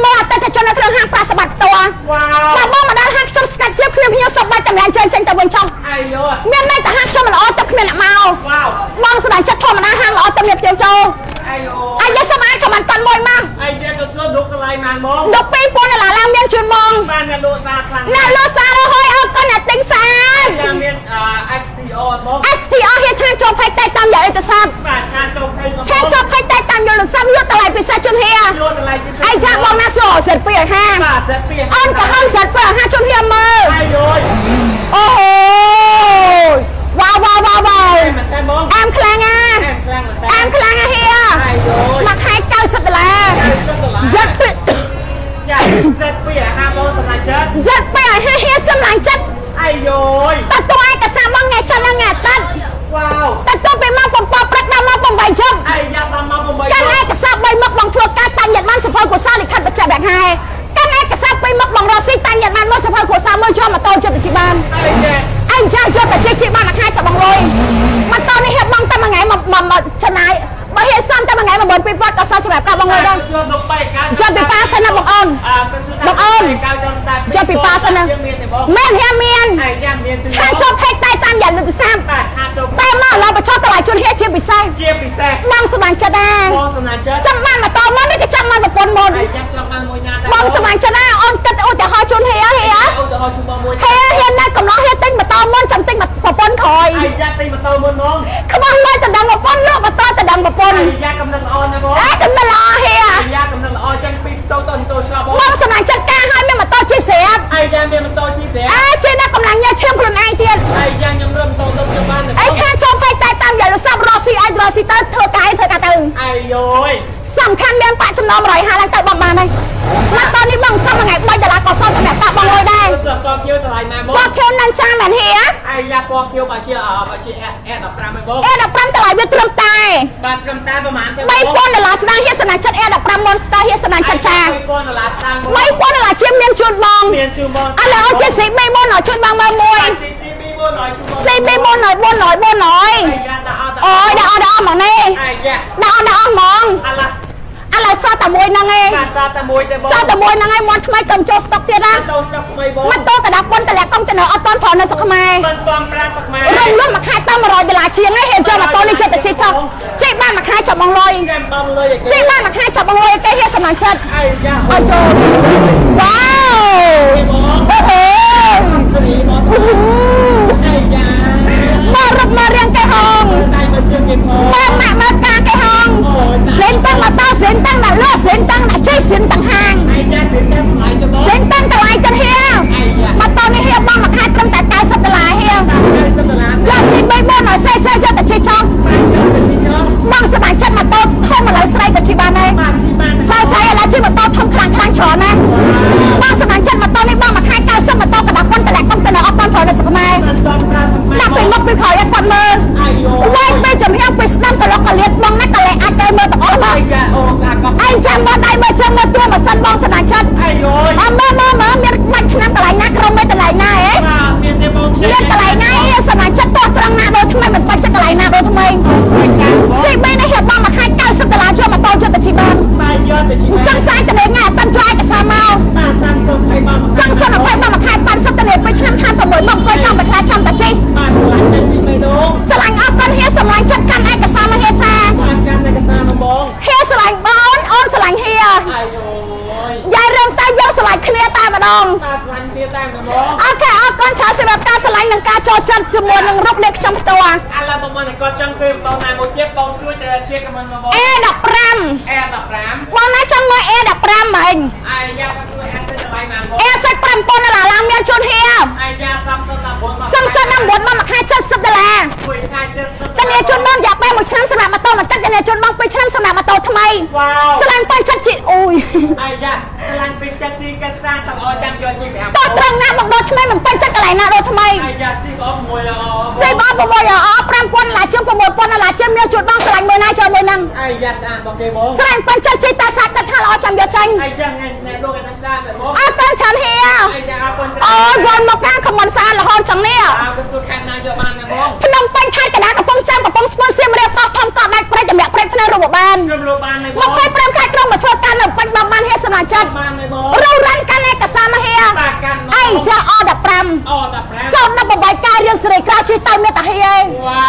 មើលអតិថិជននៅក្នុងហាងប្រាក់សម្បត្តិផ្ទាល់វ៉ាវបើបងមកដល់ហាងខ្ញុំស្កាត់ទៀតខ្ញុំខ្ញុំសុំបាច់តម្លៃចេញចេញទៅវិញចុះអាយោមានន័យថាហាងខ្ញុំមិនល្អទៅគ្មានអ្នកមកវ៉ាវបងសម្រាប់ចិត្តធម្មតាហាងល្អទៅមានភ្ញៀវចូលអាយោអាយសម្រាប់ក៏មិនតាន់មួយមកអាយ៉ាក៏សួរលោកតម្លៃម៉ានមកដល់2000ដុល្លារឡើងមានជូនបងបានអ្នកលក់សាខ្លាំងអ្នកលោសាររហយអរគុណអ្នកទិញសានយ៉ាមានអ FTO មក STR ហៀឆានចូលផៃតែតាមយកអេតសាប់បាទឆានចូលភ័យមកឆានចូលផៃតែតាមយកលសាប់យកតម្លៃពិសេសជូនហៀលក់តម្លៃពិសេសអាយចាបងណា សោសិតពីឲ្យហាបាទសេតពីអូនក៏ហឹងសិតពីឲ្យហាជូនហៀមើលអាយោអូហូវ៉ាវវ៉ាវវ៉ាវវ៉ាវមែនតើបងអាមខ្លាំងណាអែមខ្លាំងមែនតើអាមខ្លាំងណាហៀអាយោមួយខែ90ដុល្លារសិសិតតពីយ៉ាសិតពីហាបងសម្រាប់ចិត្តសិតពីឲ្យហាហៀសម្លាញ់ចិត្តអាយោតើតួឯកសារមកថ្ងៃច័ន្ទថ្ងៃអាទិត្យវ៉ាវតើតួពីមក7ព្រឹកដល់មក8យប់អាយ៉ាតាមមក8កាន់ឯកសារ3មុខបងធ្វើការតាំងញាតបានសភៅកុសលលិខិតប ច្ចេកវិទ្យាកាន់ឯកសារ2មុខបងរស់ស៊ីតាំងញាតបានមកសភៅកុសលមើលយកម៉ូតូចិត្តជីបានអាយ៉ាអញចាយកតែជិះជីបានមួយខែចាប់បងលុយម៉ូតូនេះហេបបងតែមួយថ្ងៃមកមកចំណាយបើហេសំតែមួយថ្ងៃ12000ក៏សល់សម្រាប់ការបងលុយដែរសួរលោកបែកកាយកពីប៉ាសិនណាបងអូនអើក៏សួរកាចង់តែយកពីប៉ាសិនណាមានទេបងមែនហេមានអាយ៉ាមានឆាចូលផេកតែតាមយ៉ាងលុយសាមបាទឆាចូលតែមកឡើយបញ្ចុះតម្លៃជូនហេជាពិសេសជាពិសេសបងសម្លាញ់ចិត្តដែរបងសំណាញ់ចិត្តចាំបានម៉ូតូមកនេះក៏ចាំបានប្រពន្ធមុន ហរណ៍ជូនបងមួយហេហ៊ានណាស់កំឡោះហេទិញម៉ូតូមុនចាំទិញប្រពន្ធក្រោយអាយ៉ាទិញម៉ូតូមុនហ្មងខ្វះលុយទៅដឹងប្រពន្ធលក់ម៉ូតូទៅដឹងប្រពន្ធអាយ៉ាកំណត់ល្អណាស់បងអេកំណត់ល្អហេអាយ៉ាកំណត់ល្អចាញ់ពីតូតូតូឆ្លាប់បងបងសម្រាប់ចិត្តការឲ្យមានម៉ូតូជិះស្រាប់អាយ៉ាមានម៉ូតូជីស្រែអេជិះណាស់កម្លាំងញើឈាមខ្លួនឯងទៀតអាយ៉ាខ្ញុំរឹមតូតូទៅបានអីឆាចូលផ្លេចតែតាមយ៉ាងលសាប់រស់ស៊ីអាចរស់ស៊ីទៅធ្វើការធ្វើការទៅអាយ៉យសំខាន់មានបាក់ចំណោម150ឡើងទៅបងបានហើយម៉ូតូនេះ បងសុំមួយថ្ងៃ3ដុល្លារក៏សុំសម្រាប់តាបងលុយដែរស្រាប់តគៀវតម្លៃណាមកគាត់ខ្ញុំនឹងចាំមែនហេអាយ៉ាពណ៌គៀវបើជាបើជា S15 ឯងបងអេ15 តម្លៃវាត្រឹមតែបាទត្រឹមតែប្រហែលទេ3000ដុល្លារស្ដាងហេសនាចិត្តអេ15 Monster ហេសនាចិត្តចា3000ដុល្លារស្ដាងមក3000ដុល្លារជាងមានជូនបងមានជូនបងឥឡូវឲ្យជាស៊ី3មុនឲ្យជូនបងមើលមួយ GCB 400ជូនបងស៊ី3មុនឲ្យ400 400អាយ៉ាដាក់អត់អូយដាក់អត់ដាក់អស់ហ្មងនេះអាយ៉ាដាក់អត់ដាក់អស់ហ្មងអាឡា ឥឡូវសតតែមួយហ្នឹងឯងបាទសតតែមួយទេបងសតតែមួយហ្នឹងឯងមន់ថ្មីទៅចូលស្តុកទៀតណាចូលស្តុកថ្មីបងមិនទៅកដាប់ប៉ុនតម្លាក់កុំទៅនៅអត់តន់ប្រនៅស្រុកខ្មែរមិនតន់ប្រាស្រុកខ្មែររំលំមួយខែទៅ100ដុល្លារជាងឯងហ៊ានចូលម៉ូតូនេះចិត្តតែជិះចុះជិះបានមួយខែចាប់បងលុយចាំបងលុយឯគេជិះបានមួយខែចាប់បងលុយឯគេហ៊ានសម្រាប់ចិត្តអាយយ៉ាអូចូលវ៉ាវអូហេអាយយ៉ាមករត់មករៀងគេហង មកម៉ាក់មកការកែហងអូយសេនតាំងមកតសេនតាំងដាក់លក់សេនតាំងដាក់ជ័យសេនតាំងហាងអាយយ៉ាសិនតែថ្លៃទៅបងសេនតាំងតម្លៃទៅហៀមកតនេះហៀបងមួយខែត្រឹមតែ90ដុល្លារហៀតែសិនដុល្លារយកស៊ីបីបនឲ្យសេសេយកតែជិះចង់បានយកទៅទីចោបងសមាជិកមកតធំឥឡូវស្រីទៅជីបានហើយបានជីបានស្រីស្រីឥឡូវជិះមកតធំខ្លាំងខ្លាំងច្រើនណាបងសមាជិកមកតនេះបងមួយខែ ទៅនៅអត់បានប្រនៅសុខខ្មែរបានដល់ប្រាសម្មាដាក់ពីមុខពីក្រោយឲ្យគាត់មើលអាយយោវែងពេលចំហៀងពីស្ដាំកលុកកលៀតបងណាកលែអាចទៅមើលទាំងអស់មកអាយយ៉ាអូសាកប់ឯងចាំមើលដៃមើលចាំមើលទួម៉ាសិនបងសមាជិកអាយយោអើមើលមើលមើលមានបាច់ឆ្នាំកន្លែងណាក្រុមមេកន្លែងណាហ៎បាទមានទេបងមានកន្លែងណាសមាជិកទោះត្រង់ណាដូចថ្មីមិនបាច់ វ៉ាវស្លាញ់ប៉ាចិត្តជីអូយអាយយ៉ាឆ្លាញ់ពេញចិត្តជីកាសាទាំងអស់ចាំយកជី5តត្រង់ណាមកដល់ថ្មីមិនប៉ាចិត្តកន្លែងណាដល់ថ្មីអាយយ៉ាស៊ីអស់មួយល្អសេបអ6អ5000ដុល្លារជាង6000ដុល្លារជាងមានជូនបងស្លាញ់មើលណាចូលមើលហ្នឹងអាយយ៉ាស្អាតបងគេបងស្លាញ់ប៉ាចិត្តជីតាសាច់ទៅថាល្អចាំយកចាញ់អាយយ៉ាថ្ងៃណែលោកឯងស្អាតតែបងអត់តាន់ច្រើនហៀអាយយ៉ាអរគុណអូយវល់មកកាងខមមិនស្អាតរហូតចឹងនេះអើក៏សុខខែណាយកបានណាបងភ្នំពេញខេត្តកណ្ដាលកំពង់ចាមកំពង់ ហេសមាជិកបានណាបងរੂរ៉ាន់កាន់ឯកសារមកហេបាទកាន់មកអីចាអ15អូ15សូមដល់បបាយការរៀនសេរីក្រៅជិះទៅមានតាហេឯងវ៉ា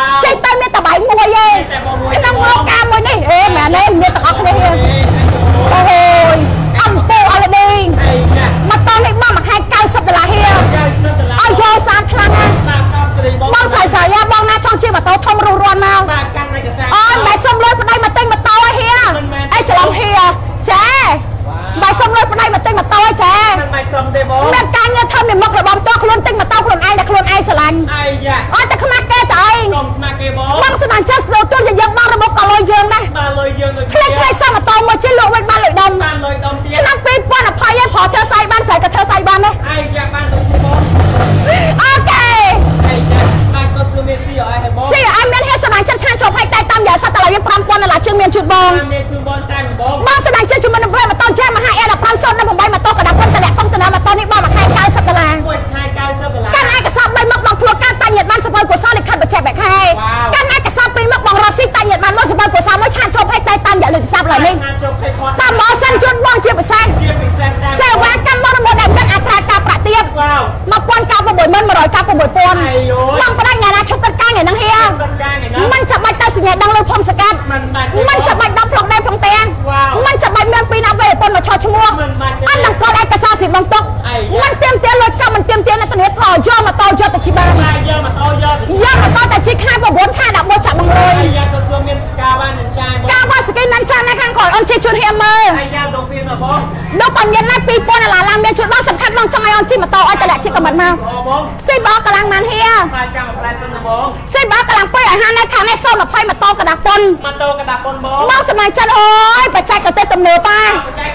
ក់ជិះកំមិនមកអូបងស៊ីបកលាំងបានហៀបាទចាំប្រែសិនបងស៊ីបកលាំងពុយអាហារនៅខាងនេះសូម20ម៉ូតូកដាប៉ុនមកតកដាប៉ុនបងបងសម្រាប់ចិត្តអូយបច្ចេកទេសទំនើបតាបច្ចេក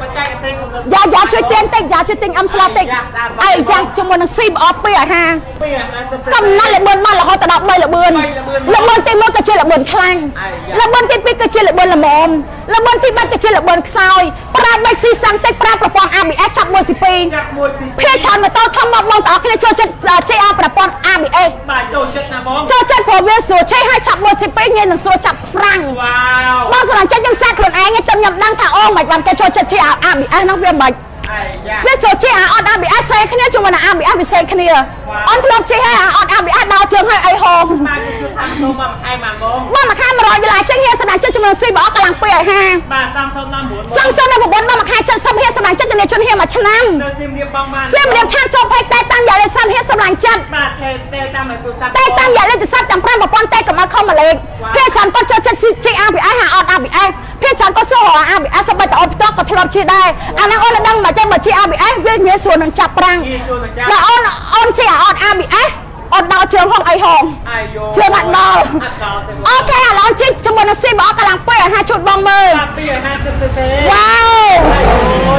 បច្ចេកទេសយ៉ាយ៉ាជួយទៀនតិចយ៉ាជួយទិញអឹមស្លាតិចអីយ៉ាជាមួយនឹងស៊ីបអពីអាហារពីអាណាសិបសិកំណត់លបឿនមករហូតដល់3លបឿនលបឿនទី1គឺជាលបឿនខ្លាំងលបឿនទី2គឺជាលបឿនល្មមលបឿនទី3គឺជាលបឿនខ្សោយ ប្រើបេស៊ីសាំងតិចប្រើប្រព័ន្ធ ABS ចាប់មួយស៊ី2ចាក់មួយស៊ីភាច្រើនម៉ូតូធំមកបងប្អូនគ្នាចូលចិត្តចេះអប្រព័ន្ធ ABS បាទចូលចិត្តណាបងចូលចិត្តព្រោះវាស្រួលចេះឲ្យចាប់មួយស៊ី2ងាយនឹងស្រួលចាប់ហ្វ្រាំងវ៉ាវបងសម្រាប់ចិត្តយើងសាកខ្លួនឯងទៅខ្ញុំដឹងថាអូមិនបានគេចូលចិត្តចេះ ABS ហ្នឹងវាមិន អាយយ៉ាវាសូចេះអត់ ABS សេគ្នាជាមួយនឹង ABS ពិសេសគ្នាអត់ធ្លាប់ចេះឲ្យអត់ ABS ដល់ជើងឲ្យអីហោបាទគឺថាសូមមកខែមកបងមកមួយខែ100ដុល្លារចេញហៀសមាជិកចំនួនស៊ីបអកម្លាំង2ឲ្យហាបាទសំសូមដល់9សង្ស័យនៅ9មកមួយខែ70ហៀសមាជិកជំនាញជនហៀមួយឆ្នាំនៅសៀមរាបបងបានសៀមរាបឆាតចូលភ័យតែតាំងយ៉ាងលេខ30ហៀសសម្លាញ់ចិត្តបាទឆេតែតាមឲ្យទូរស័ព្ទតែតាំងយ៉ាងលេខ30ទាំង5ប្រព័ន្ធតែកម្លាំងខំមកលេខពេលច្រើនគាត់ចូលចិត្តជី ABS ហាអត់ ABS ពេលច្រើនគាត់សួរ ABS សម្បីតែអូនផ្ទាល់ក៏ធ្លាប់ជិះដែរអាហ្នឹងអូនដឹងមកចេះបើជី ABS វាងាយស្រួលនឹងចាប់ប្រាំងគីសួរមកចាដល់អូនអូនជិះអត់ ABS អូនដល់ជើងហងអីហងអាយយោជឿបាត់ដល់អត់ដល់ទេបងអូខេឥឡូវជិះជាមួយនឹងស៊ីបអកម្លាំង2ឲ្យហាជូតបងមើលបាទ250សេសេវ៉ាវ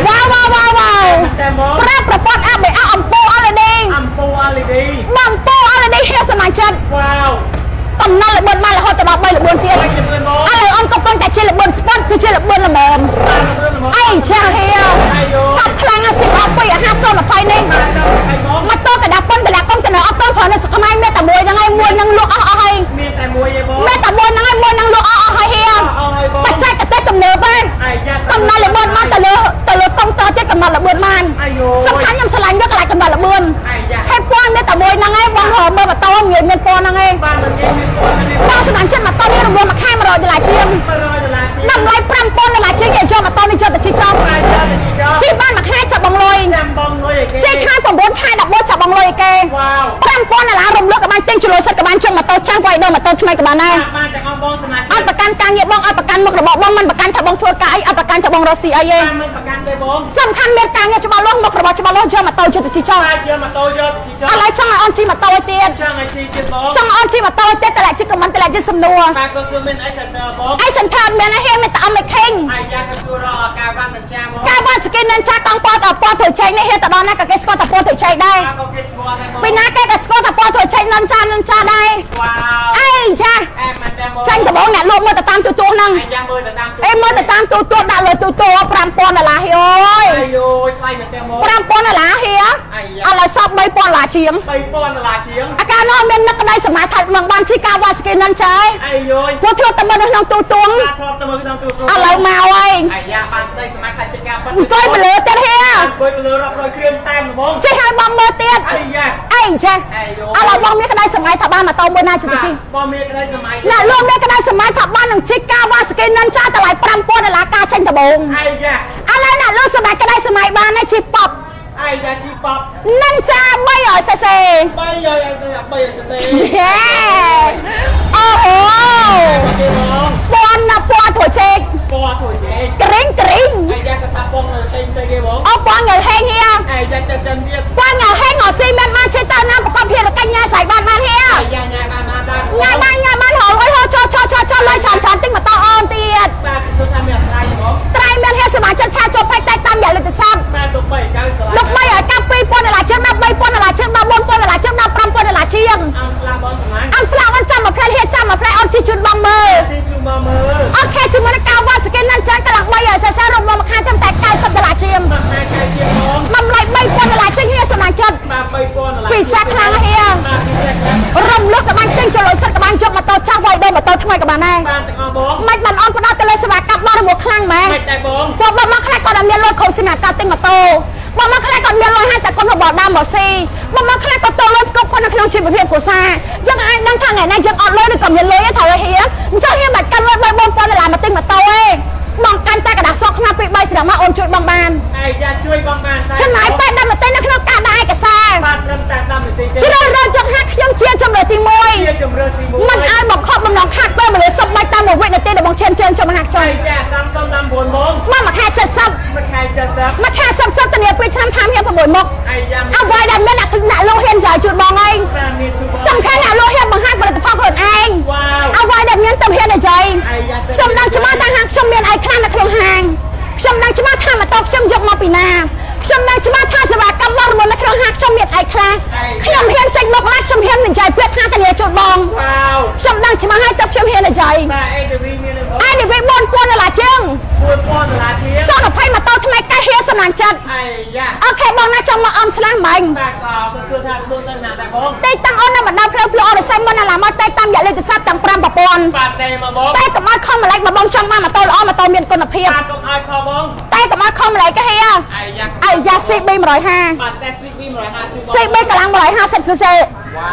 វ៉ាវវ៉ាវវ៉ាវ៉ាវតែមកប្រើប្រព័ន្ធ ABS អំពូ LED អំពូ LED បងពូ LED ហៀសមាជិកវ៉ាវ កំណត់ល្បឿនមករហូតដល់3ល្បឿនទៀតបាច់ជំរឿនមកឥឡូវអូនកំពុងតែជាល្បឿនស្ពតគឺជាល្បឿនល្មមបាទជំរឿនមកអីចាហៀអាយយោកាប់ខ្លាំងណាស់ស៊ីអស់2អា5020នេះបាទដល់ខែមកមកតកដាប៉ុនតឡាកុំតណអត់ទៅព្រោះនៅស្ខ្មែរមានតែមួយហ្នឹងហើយមួយហ្នឹងលក់អស់អស់ហើយមានតែមួយឯងបងមានតែមួយហ្នឹងហើយមួយហ្នឹងលក់អស់អស់ហើយហៀអស់ហើយបងបច្ចេក ទេសទំនើបហ្នឹងអាយយ៉ាកំណត់ល្បឿនមកទៅលើទៅលើកុំតទៀតកំណត់ល្បឿនបានអាយយោសំខាន់ខ្ញុំឆ្លាញ់វាកន្លែងកំណត់ល្បឿនអាយយ៉ាហើយពណ៌មានតែមួយហ្នឹងហើយបងរមើលម៉ូតូងាយមានពណ៌ហ្នឹងឯងបាទមិននិយាយមានគាត់នេះបងសម្រាប់ចិត្តម៉ូតូនេះរង្វាន់មួយខែ100ដុល្លារជាង100ដុល្លារជាង តម្លៃ5000ដុល្លារជាងគេយកម៉ូតូនេះយកទៅជិះចោលអាយយ៉ាទៅជីចោជិះបានមួយខែចាប់បងលុយចាំបងលុយឯគេជិះខែ9ខែ11ចាប់បងលុយឯគេវ៉ាវ5000ដុល្លាររំលឹកក៏បានទិញជលុយសិតក៏បានចុងម៉ូតូចាំងវាយដល់ម៉ូតូថ្មីក៏បានដែរបានទាំងអស់បងសមាជិកអត់ប្រកាន់ការងារបងអត់ប្រកាន់មុខរបរបងមិនប្រកាន់ថាបងធ្វើការអីអត់ប្រកាន់ថាបងរកស៊ីអីទេបានមិនប្រកាន់ទេបងសំខាន់មានការងារច្បាស់លាស់មុខរបរច្បាស់លាស់យកម៉ូតូជិះទៅជិះចោលអាចយកម៉ូតូយកទៅជីចោឥឡូវចង់ឲ្យអូនជិះម៉ូតូឲ្យទៀតចង់ឲ្យជីទៀតបងចង់ឲ្យអូនជិះម៉ូតូឲ្យទៀតតែជិះក៏មិនតែជិះសំណួរបាទក៏គឺមានអីសិនតើបងអីសន្តានមានអាហេមានតែអមេខេងអាយយ៉ាក៏គឺរកការបានមិនចាមកការបានស្គីននឹងចាស់កង់ពណ៌តពណ៌ត្រូវចែកនេះហេតុទៅដល់ណាក៏គេស្គាល់តែពណ៌ត្រូវចែកដែរបាទក៏គេស្គាល់ដែរបងពីណាគេក៏ស្គាល់តែពណ៌ត្រូវចែកនឹងចាស់នឹងចាស់ដែរវ៉ាវអីចាស់អែមិនតែមកចាញ់ដំបងអ្នកលក់មើលទៅតាមទូទួលហ្នឹងអាយយ៉ាមើលទៅតាមអេមើលទៅតាមទូទួលដាក់លើទូទួល5000ដុល្លារហីអើយអាយយោថ្លៃមែនតែមក5000ដុល្លារហី ឥឡូវសព3000ដុល្លារជាង3000ដុល្លារជាងអាការនោះមាននឹកក្តីសម័យថាត់មកបានជីការវ៉ាស្គីននឹងចាយអាយយោពួកធ្លាប់តែមើលនៅក្នុងទូទួលបាទធ្លាប់ទៅមើលក្នុងទូឥឡូវមកហើយអាយយ៉ាបានក្តីសម័យខាត់ជាការប៉ិនអង្គុយមកលើទៀតហីអង្គុយទៅលើរាប់រយគ្រឿងតែហ្មងចេះឲ្យបងមើលទៀតអាយយ៉ាអីចាស់អាយយោឥឡូវបងមានក្តីសម័យថាបានម៉ូតូមួយណាជិះទៅជិះបងមានក្តីសម័យអ្នកលក់មានក្តីសម័យថាបាននឹងជីការវ៉ាស្គីននឹងចាតម្លៃ5000ដុល្លារការចេញដំបងអាយយ៉ាឥឡូវអ្នកលក់សម័យក្តីសម័យបានហើយជីប៉ប់ អាយយ៉ាជីប៉បនឹងចា300សេសេបីយកឲ្យទៅបីសរសេរហេអូហូគេបងពណ៌ណាពណ៌ถั่វចេកពណ៌ធ្វើជេកក្រិងក្រិងអាយយ៉ាក៏ថាបងទៅស្អីស្អីគេបងអូពណ៌ងើហេងហៀអាយយ៉ាចិត្តចាំទៀតពណ៌ងើហេងអស៊ីមែនមកជិះទៅណាប្រកបភាពរកញ្ញាស្អីបានបានហៀអាយយ៉ាញ៉ាបានបានដែរញ៉ាំបាន ជីជូនបងមើលទីជុំមកមើលអូខេជាមួយនឹងការវ៉ាស្គីននឹងចាញ់កន្លង3ឲ្យសរសើររំលងមួយខែត្រឹមតែ90ដុល្លារជាងបាទខែខែជាបងតម្លៃ3000ដុល្លារជាងហៀសមាជិកបាទ3000ដុល្លារពិសេសខ្លាំងហៀបាទពិសេសខ្លាំងរំលឹកក៏បានទិញចូលសិតក៏បានយកម៉ូតូចាស់វាយដល់ម៉ូតូថ្មីក៏បានដែរបាទទាំងអស់បងមិនបានអនផ្ដោតទៅលើសេវាកម្មបរិមោខ្លាំងមែនមិនតែបងពួកបងមកខ្លះគាត់អត់មានលុយខំសម្រាប់ការទិញម៉ូតូ បងមកខ្លះគាត់មានលុយហើយតែគាត់មកបោដើមមកស៊ីបងមកខ្លះគាត់ទៅលុយគ្រប់គាត់នៅក្នុងជីវភាពគ្រួសារចឹងអាចដឹងថាថ្ងៃណាយើងអត់លុយឬក៏មានលុយទេត្រូវឲ្យហៀអញ្ចឹងហៀមិនកាន់លុយ3 4000ដុល្លារមកទិញម៉ូតូទេ បងកាន់តែกระดาษសក់ខ្នាតពី3ស្ដាប់មកអូនជួយបងបាន អាយយ៉ាជួយបងបានតែ ចំណាយពេល10នាទីនៅក្នុងការដាក់ឯកសារ បាទត្រឹមតែ10នាទីទេ ជ្រើសរើសយកហាក់ខ្ញុំជាជំរឿទី1 ជាជំរឿនទី1 មិនឲ្យមកខកបំណងខាត់ពេលមនុស្សសុបបាច់តាមមួយវិនាទីដែលបងឈានជើងចូលមកហាក់ចុ អា យ យយ៉ាសំសំដំ9បង មកមួយខែ70 មិនខែ70 មួយខែ30ធានាពេលឆ្នាំតាមហៀ6មុខ អាយយ៉ា អ្វីដែលមានអ្នកអ្នកលោហ៊ានចោលជូនបងឯង ប្រាមានជួយបង សំខាន់អ្នកលោហ៊ានបង្ហាញផលិតផលខ្លួនឯង វ៉ាវ អ្វីដែលមានទំហ៊ានចៃ អាយយ៉ា ខ្ញុំដឹងច្បាស់ថាហាងខ្ញុំមានអី កខ្លះនៅក្នុងហាងខ្ញុំដឹងច្បាស់ថាម៉ូតូខ្ញុំយកមកពីណា ខ្ញុំដឹងច្បាស់ថាសេវាកម្មរបស់នៅក្នុងហាងខ្ញុំមានអីខ្លះខ្ញុំហ៊ានចេញមុខឡាខ្ញុំហ៊ាននិយាយពាក្យថាធានាជូនបងវ៉ាវខ្ញុំដឹងច្បាស់ហើយតែខ្ញុំហ៊ាននិយាយបាទអេឌីវីមាននៅបងអានេះវា4000ដុល្លារជាង4000ដុល្លារជាងសោះ20ម៉ូតូថ្មីកែហៀសំណាញ់ចិត្តអាយយ៉ាអូខេបងណាចង់មកអមស្លាស់មិញបាទក៏គឺថាខ្លួនទៅណាដែរបងតែតាំងអូននៅបណ្ដាផ្លូវផ្លូវអរស័យមុនណាឡាមកតែតាមរយៈលេខទូរស័ព្ទទាំង5ប្រព័ន្ធបាទតែមកបងតែកុំឲ្យខំម្លេចមកបងចង់បានម៉ូតូល្អម៉ូតូមានគុណភាពបាទកុំឲ្យខបងតែកុំឲ្យខំម្លេចក៏ហីអាយយ៉ាអាយយ៉ា CB 150បាទតែ CB 150បង CB កម្លាំង150 cc វ៉ា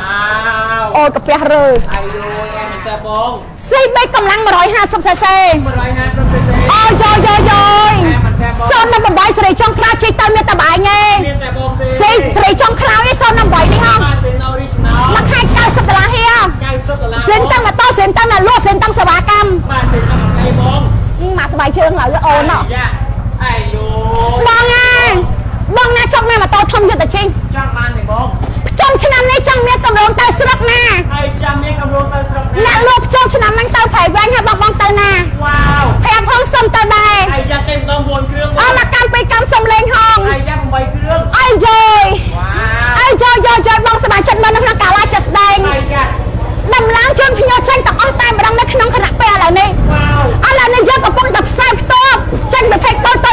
វអូយកាពះរើអាយយោអែមែនតើតែបង CB កម្លាំង 150cc 150 cc អូយយយយយតែមិនតែបងសូន number 8សេរីចុងក្រោយជិះទៅមានតែបែងឯងមានតែបងទេសេសេរីចុងក្រោយឯងសូន number 8នេះហ៎ម៉ាស៊ីន original មួយខែ90ដុល្លារហៀ90ដុល្លារសិនតាំងម៉ូតូសិនតាំងណាលក់សិនតាំងសេវាកម្មម៉ាស៊ីនអត់អីបងមកស្បែកជើងឡើយអូនណោះយ៉ាអាយយូបងណាបងណាចង់មានម៉ូ តូធំយកទៅជិះចង់បានទេបងចង់ឆ្នាំនេះចង់មានកម្រងទៅស្រុកណាហើយចាំមានកម្រងទៅស្រុកអ្នកលក់ចង់ឆ្នាំហ្នឹងទៅប្រៃវែងហើយបងបងទៅណាវ៉ាវប្រាប់ផងសុំទៅដែរអាយយ៉ាចេញម្ដង4គ្រឿងបអងត់មកកម្មពីកម្មសុំលេងហងអាយយ៉ា8គ្រឿងអីយយវ៉ាវអីយយយយបងសមាជិកមើលនៅក្នុងកាឡាចិត្តស្ដែងអាយយ៉ាដំឡើងជូនភ្ញៀវចេញទាំងអស់តែម្ដងនៅក្នុងគណៈពេលឥឡូវនេះវ៉ាវឥឡូវនេះយើងកំពុងតែផ្សាយផ្ទាល់ចេញពីពេកតូចតូច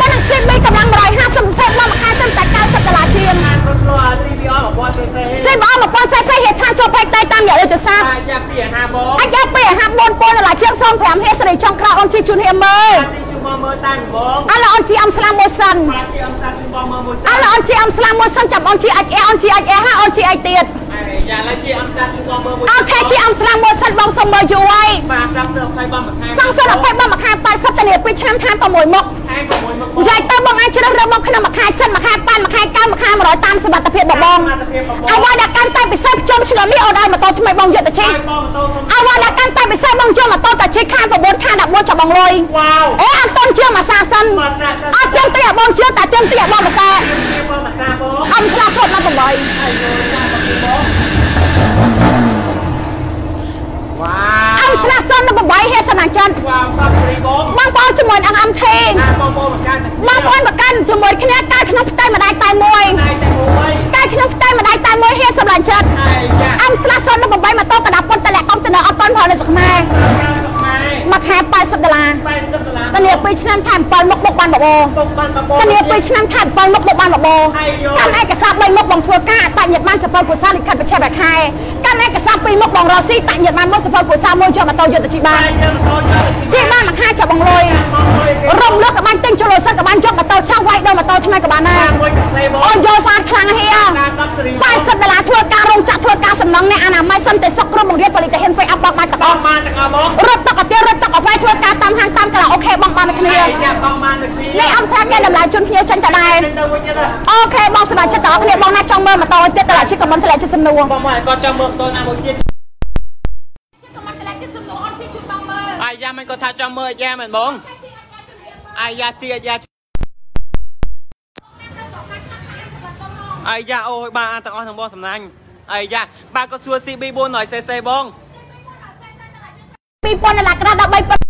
មកត shop ចំណុចនឹងស៊ីបកម្លាំង150សេនមកខែត្រឹមតែ90ដុល្លារជាងខាងរថយន្ត CBR របស់ទេសេស៊ីបអស់1000សេសេហេតុឆាចូលពេកតេតាមរយៈលេខទូរស័ព្ទអាយយ៉ាពី50បងអាចយកពី54,000ដុល្លារជាង05ហេសេរីចុងក្រោយអូនជីជូនហៀមមើលអាជីជុំមកមើលតាំងបងឥឡូវអូនជីអំស្លាមមួយសិនអាជីអំសាជុំមកមើលមួយឥសិនឡូវអូនជីអំស្លាមមួយសិនចាប់អូនជីអាចអេអូនជីអាចអេហើយអូនជីអាចទៀតអាយយ៉ាឡើយជីអំសាជុំមកមើលមួយអូខេជីអំស្លាមមួយសិនបងសុំមើលយូរហើយបាទស្រាប់ទៅ20បងមួយខែសង្ស័យ20បងមួយខែ80តានី2ឆ្នាំខាន6មុខខែ6មកបង និយាយទៅបងអាចជ្រើសរើសមកក្នុងមួយខែចិនមួយខែប៉ែនមួយខែកៅមួយខែ100តាមសមត្ថភាពរបស់បងសមត្ថភាពរបស់បងអ្វីដែលកាន់តែពិសេសជុំឆ្លងនេះអូនឲ្យម៉ូតូថ្មីបងយកទៅជិះហើយបងម៉ូតូខ្ញុំអ្វីដែលកាន់តែពិសេសបងយកម៉ូតូទៅជិះខាន9ខាន11ចាប់បងលុយវ៉ាវអេអត់តន់ជឿមួយសាសិនមកស្រាក់សិនអត់ទៀមទីឲ្យបងជឿតែទៀមទីឲ្យបងបកែខ្ញុំមកមកសាបងអំស្លាប់គាត់មក8 អាយយោតាមមកពីបងវ៉ា អំវស្លាប់សុននៅ8ហេសនាចិនវ៉ាវប្រាប់ព្រីបងបងប្អូនជាមួយនឹង MT ណាបងបងមកកាន់តែបងប្អូនប្រកាន់ជាមួយគ្នាកាយក្នុងផ្ទៃម្ដាយតែមួយតែតែមួយកាយក្នុងផ្ទៃម្ដាយតែមួយហេសម្លាញ់ចិត្តអាយយ៉ាអំស្លាប់សុននៅ8ម៉ូតូកដាប៉ុនតលាក់កុំទៅនៅអត់ប៉ុនផលនៅស្រុកខ្មែរប្រាំសុខម៉ែមួយខែ80ដុល្លារ80ដុល្លារតានី2ឆ្នាំថែម7មុខបុកបានបបោទុកបានបបតានី2ឆ្នាំថែម7មុខបុកបានបបោអាយយោកាន់ឯកសារ3មុខបងធ្វើការអតញ្ញបានសភៅគូសាលិខិតបច្ចេកវិទ្យាកាន់ឯកសារ2 មុខបងរកស៊ីតញ្ញបានមកសភៅគូសាមួយយកម៉ូតូយកទៅជីបាអានយយើងម៉ូតូយកជីបានមួយខែចាប់បងលុយបងមួយរំលឹកក៏បានទិញចូលសិនក៏បានយកម៉ូតូឆាស់វាយដល់ម៉ូតូថ្មីក៏បានដែរមួយកាសេបងអូនយកស្អាតខ្លាំងហៀណាកប់សេរីបង80ដុល្លារធ្វើការរោងចក្រធ្វើការសំណងអ្នកអនាម័យសន្តិសុខក្រុមបង្រៀនប៉ូលីតេហ៊ានពេអប់បងបានទាំងបអងស់បានទាំងអស់បងរត់ទឹកអត់ទៀតរត់ទឹកអត់វាយធ្វើការតាមហាងតាមកាឡាអូខេបងបានតែគ្នាអាយយ៉ាបងបានទៅគ្នានេះអំស្រាគេតម្លៃជូនភ្ញៀវចេញទៅដែរទៅវិញទៀតអូខេបងសមាជិកទាំងអស់គ្នាបងណាចង់មើលម៉ូតូទៀតតម្លៃជិះកំមិនតម្លៃជិះសំណួរបងមកគាត់ចាំមើលម៉ូតូណាមួយទៀត មិនគាត់ថាចាំមើលអាយ៉ាមែនបងអាយយ៉ាជីអាយ៉ាអាយយ៉ាអូយបាទទាំងអស់ទាំងបងសំណាញ់អាយយ៉ាបាទក៏សួរ CB 400cc បង2000ដុល្លារក្រាស់13ប៉ុណ្ណឹងបងតា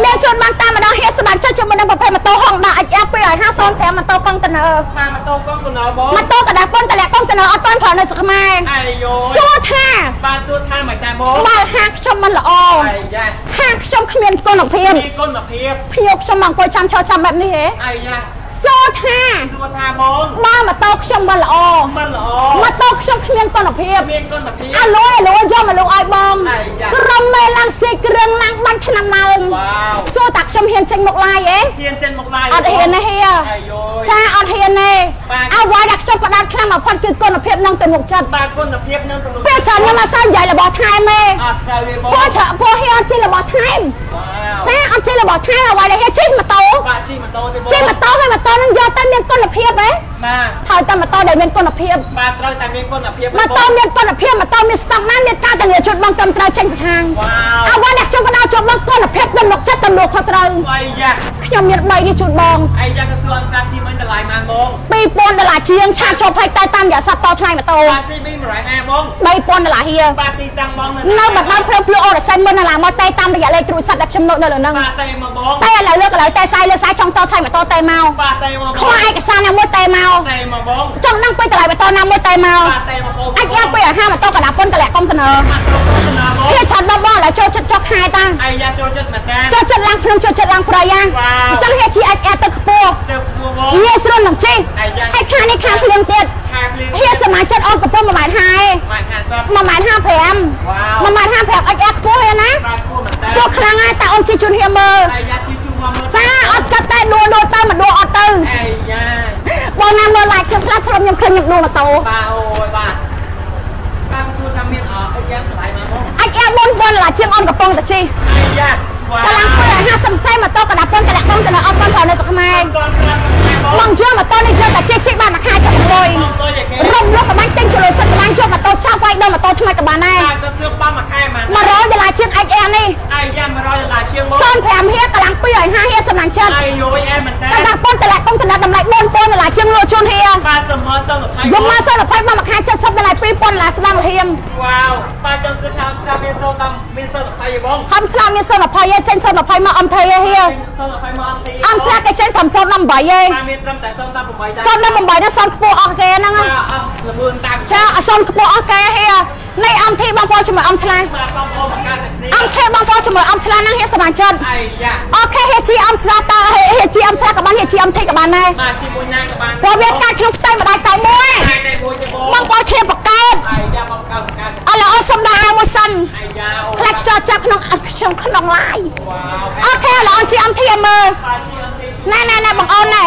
មមានជូនបានតាមម្ដងហេតុសមាជិកជាមួយនឹងប្រភេទម៉ូតូ Honda XF 250ម៉ូតូកុងតឺន័របាទម៉ូតូកង់កណ្ដោបងម៉ូតូកដាប៉ុនតម្លាក់កុងតឺន័រអត់ទាន់ផលនៅស្រុកខ្មែរអាយយោសួរថាបាទសួរថាមិនតែបងបើហាងខ្ញុំមិនល្អអាយយ៉ាហាងខ្ញុំគ្មានគុណភាពមានគុណភាពភ្ញៀវខ្ញុំមកអង្គុយចាំឈរចាំបែបនេះហេអាយយ៉ា សួរថាសួរថាបងបើម៉ូតូខ្ញុំមិនល្អមិនល្អម៉ូតូខ្ញុំគ្មានគុណភាពមានគុណភាពអាលួយអាលួយយកមកលុកឲ្យបងអាយយ៉ាក្រុមមេឡើងសេគ្រឿងឡើងបាញ់ឆ្នាំឡើងវ៉ាវសួរតាខ្ញុំហ៊ានចេញមកឡាយអេហ៊ានចេញមកឡាយអត់ហ៊ានទេហេអាយយោចាអត់ហ៊ានទេបាទអ្វីដែលខ្ញុំផ្ដាច់ខ្លាំងបំផុតគឺគុណភាពនិងទំនុកចិត្តបាទគុណភាពនឹងទំនុកពេលច្រើនខ្ញុំអត់សូវនិយាយរបស់ថែមទេអត់ត្រូវទេបងព្រោះច្រើនព្រោះហ៊ានអត់ជិះរបស់ថែមវ៉ាវចាអត់ជិះរបស់ថែមអ្វីដែលហ៊ានជិះម៉ូតូបាទជិះម៉ូតូទេបងជិះម៉ូតូហើយម៉ូតូនឹងយកទៅមានគុណភាពហ៎បាទថយតែម៉ូតូដែលមានគុណភាពបាទត្រូវតែមានគុណភាពម៉ូតូមានគុណភាពម៉ូតូមានស្តង់ណាមានការធានាជូនបងត្រឹមត្រូវចេញពីខាងវ៉ាវអ្វីដែលខ្ញុំផ្ដល់ជូនបងគុណភាពទំនុកចិត្តទំនួលខុសត្រូវអាយយ៉ាខ្ញុំមាន3នេះជូនបងអាយយ៉ាក៏សួរអង្សាឈីមិនតម្លៃម៉ានបង2000ដុល្លារជាងឆាចូលផៃតែតាមរយៈសត្វតថ្លៃម៉ូតូបាទ CB 150បង3000ដុល្លារហៀបាទទីតាំងបងនៅបណ្ដោយភ្លើភ្លឺអូរ៉ាសិនមុនដុល្លារមកតែតាមរយៈលេខទូរស័ព្ទដែលខ្ញុំណូតនៅលើហ្នឹងបាទតែមកបងតែឥឡូវលើកឥឡូវតែសាយលើសាយចង់តថ្លៃម៉ូតូតែមកបាទតែមកខ្វះឯកសារណាមួយតែមកតែមកបងចង់ដឹងពីតម្លៃម៉ូតូណាមួយតែមកបាទតែមកបងអាចយកពីអាហារម៉ូតូកណ្ដាប៉ុនតម្លាក់កុំតឺន័របាទត្រូវទៅណាបងវាឆាត់ដល់បងឥឡូវចូលចិត្តចុះខែតាអាយយ៉ាចូលចិត្តមកតាចូលចិត្តឡើងភ្នំចូលចិត្តឡើងប្រយ៉ាវ៉ាវអញ្ចឹងហេជីអាចអែទៅខ្ពស់ទៅគួរបងងាយស្រួលនឹងជិះអាយយ៉ាហើយខាងនេះខាងភ្លៀងទៀតខាងភ្លៀងហៀសមាជិកអូនកំពុង1ម៉ែត្រ50ម៉ាយ50 1ម៉ែត្រ55វ៉ាវ1ម៉ែត្រ55អិចអែខ្ពស់ហ្នឹងណាបាទគួរមកតាចូលខ្លាំងហើយតែអូនជិះជូនហៀមមើលអាយយ៉ាជិះជុំមកមើល ចាអត់កាត់តែដួលដួលទៅមិនដួលអត់ទៅអាយ៉ាបងណាមើលឡាយខ្ញុំខ្លះធ្លាប់ខ្ញុំឃើញខ្ញុំដួលម៉ូតូបាទអូយបាទបាទខ្លួនថាមានអត់យ៉ាងថ្លៃមកបងអាចអែ4000ដុល្លារជាងអូនកំពុងតែជិះអាយ៉ា យ៉ាវ៉ាវកន្លងពេល50សេម៉ូតូកណ្ដាប់ប៉ុនកណ្ដាប់ប៉ុនទៅនៅអត់ប៉ុនផងនៅស្រុកខ្មែរកូនប្រាប់បងបងយកម៉ូតូនេះយកតាជីជីបានមួយខែចាប់មួយបងទៅយាគេរុំលោកកបាញ់ទិញគីឡូសិតកបាញ់យកម៉ូតូចាប់វាយដល់ម៉ូតូថ្មីក៏បានដែរតាក៏សឿបបំមួយខែមក100ដុល្លារជាង XL នេះអាយយ៉ា100ដុល្លារជាងមក05ហៀកន្លង2ឲ្យ50ហៀកសំណាញ់ចិត្តអាយយយអែមែនតើកណ្ដាប់ប៉ុនតម្លាក់កុំតំណតម្លៃ4000ដុល្លារជាងលក់ជូនហៀបាទសមសសុំ20យកមកសិន20មកមួយខែ70ដុល្លារ2000ដុល្លារស្ដាំហៀមវ៉ាវបាទចង់សួរថាថាមានសូតាមមានសូ20បងហំស្លាមមានសិន20ឯងចេញសិន20មកអំថៃឯហៀសូ20មកអត់ទីអំស្លាគេចេញ518ឯងបាទមានត្រឹមតែសូតាម8ដែរសិន18នេះសិនខ្ពស់អស់គេហ្នឹងបាទអស់ល្បឿនតាមចាអសិនខ្ពស់អស់គេហៀនៃអំធីបងប្អូនជាមួយអំស្លាបាទបងប្អូនមកកាត់គ្នាអំខេបងប្អូនជាមួយអំស្លាហ្នឹងហៀសមាជិកអាយយ៉ាអូខេហៀជីអំស្លាតហៀជីអំស្លាក៏បានហៀជីអំធីក៏បានដែរបាទជាមួយណាក៏បានព្រោះវាកាច់ក្នុងផ្ទៃម្ដាយតៃមួយតែតែមួយទេបងបងប្អូនធៀបបកកើតអាយយ៉ាបង ឡាយវ៉ាវអូខេឥឡូវអនធីអំធីឲ្យមើលបាទជាអត់ទីណែណែណែបងអូនណែ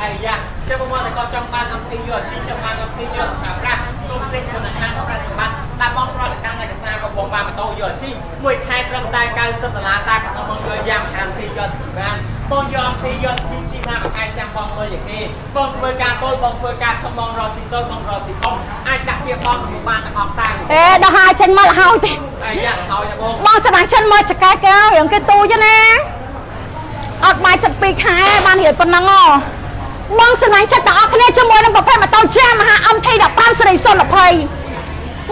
អាយយ៉ាចាំបងតែគាត់ចង់បានអត់ទីយកជីចាំបានអត់ទីយកថាប្រាស់ទុំពេកជាមួយនឹងហាងប្រាក់សម្បត្តិតែបងប្រតិកម្មឯកសារក៏បងបានម៉ូតូយកជីមួយខែត្រឹមតែ90ដុល្លារតែគាត់មកយកយ៉ាងហាងទីយកជីបានបងយកទីយកជីជីណាមួយខែចាំបងមើលយ៉ាងនេះបងធ្វើការតូចបងធ្វើការធំបងរកស៊ីតូចបងរកស៊ីធំអាចដាក់វាបងមកបានទាំងអស់តែអេដល់ហើយចេញមកលហើយទេ អាយយ៉ាហើយណាបងបងសម្រាប់ចិនមកចកែកែរឿងគេទូចណាអត់បាយចិត្ត2ខែបានរៀលប៉ុណ្ណឹងហ៎បងសម្រាប់ចិត្តទាំងអស់គ្នាជាមួយនឹងប្រភេទម៉ូតូចាមហាអំធី15 សេរីសុល20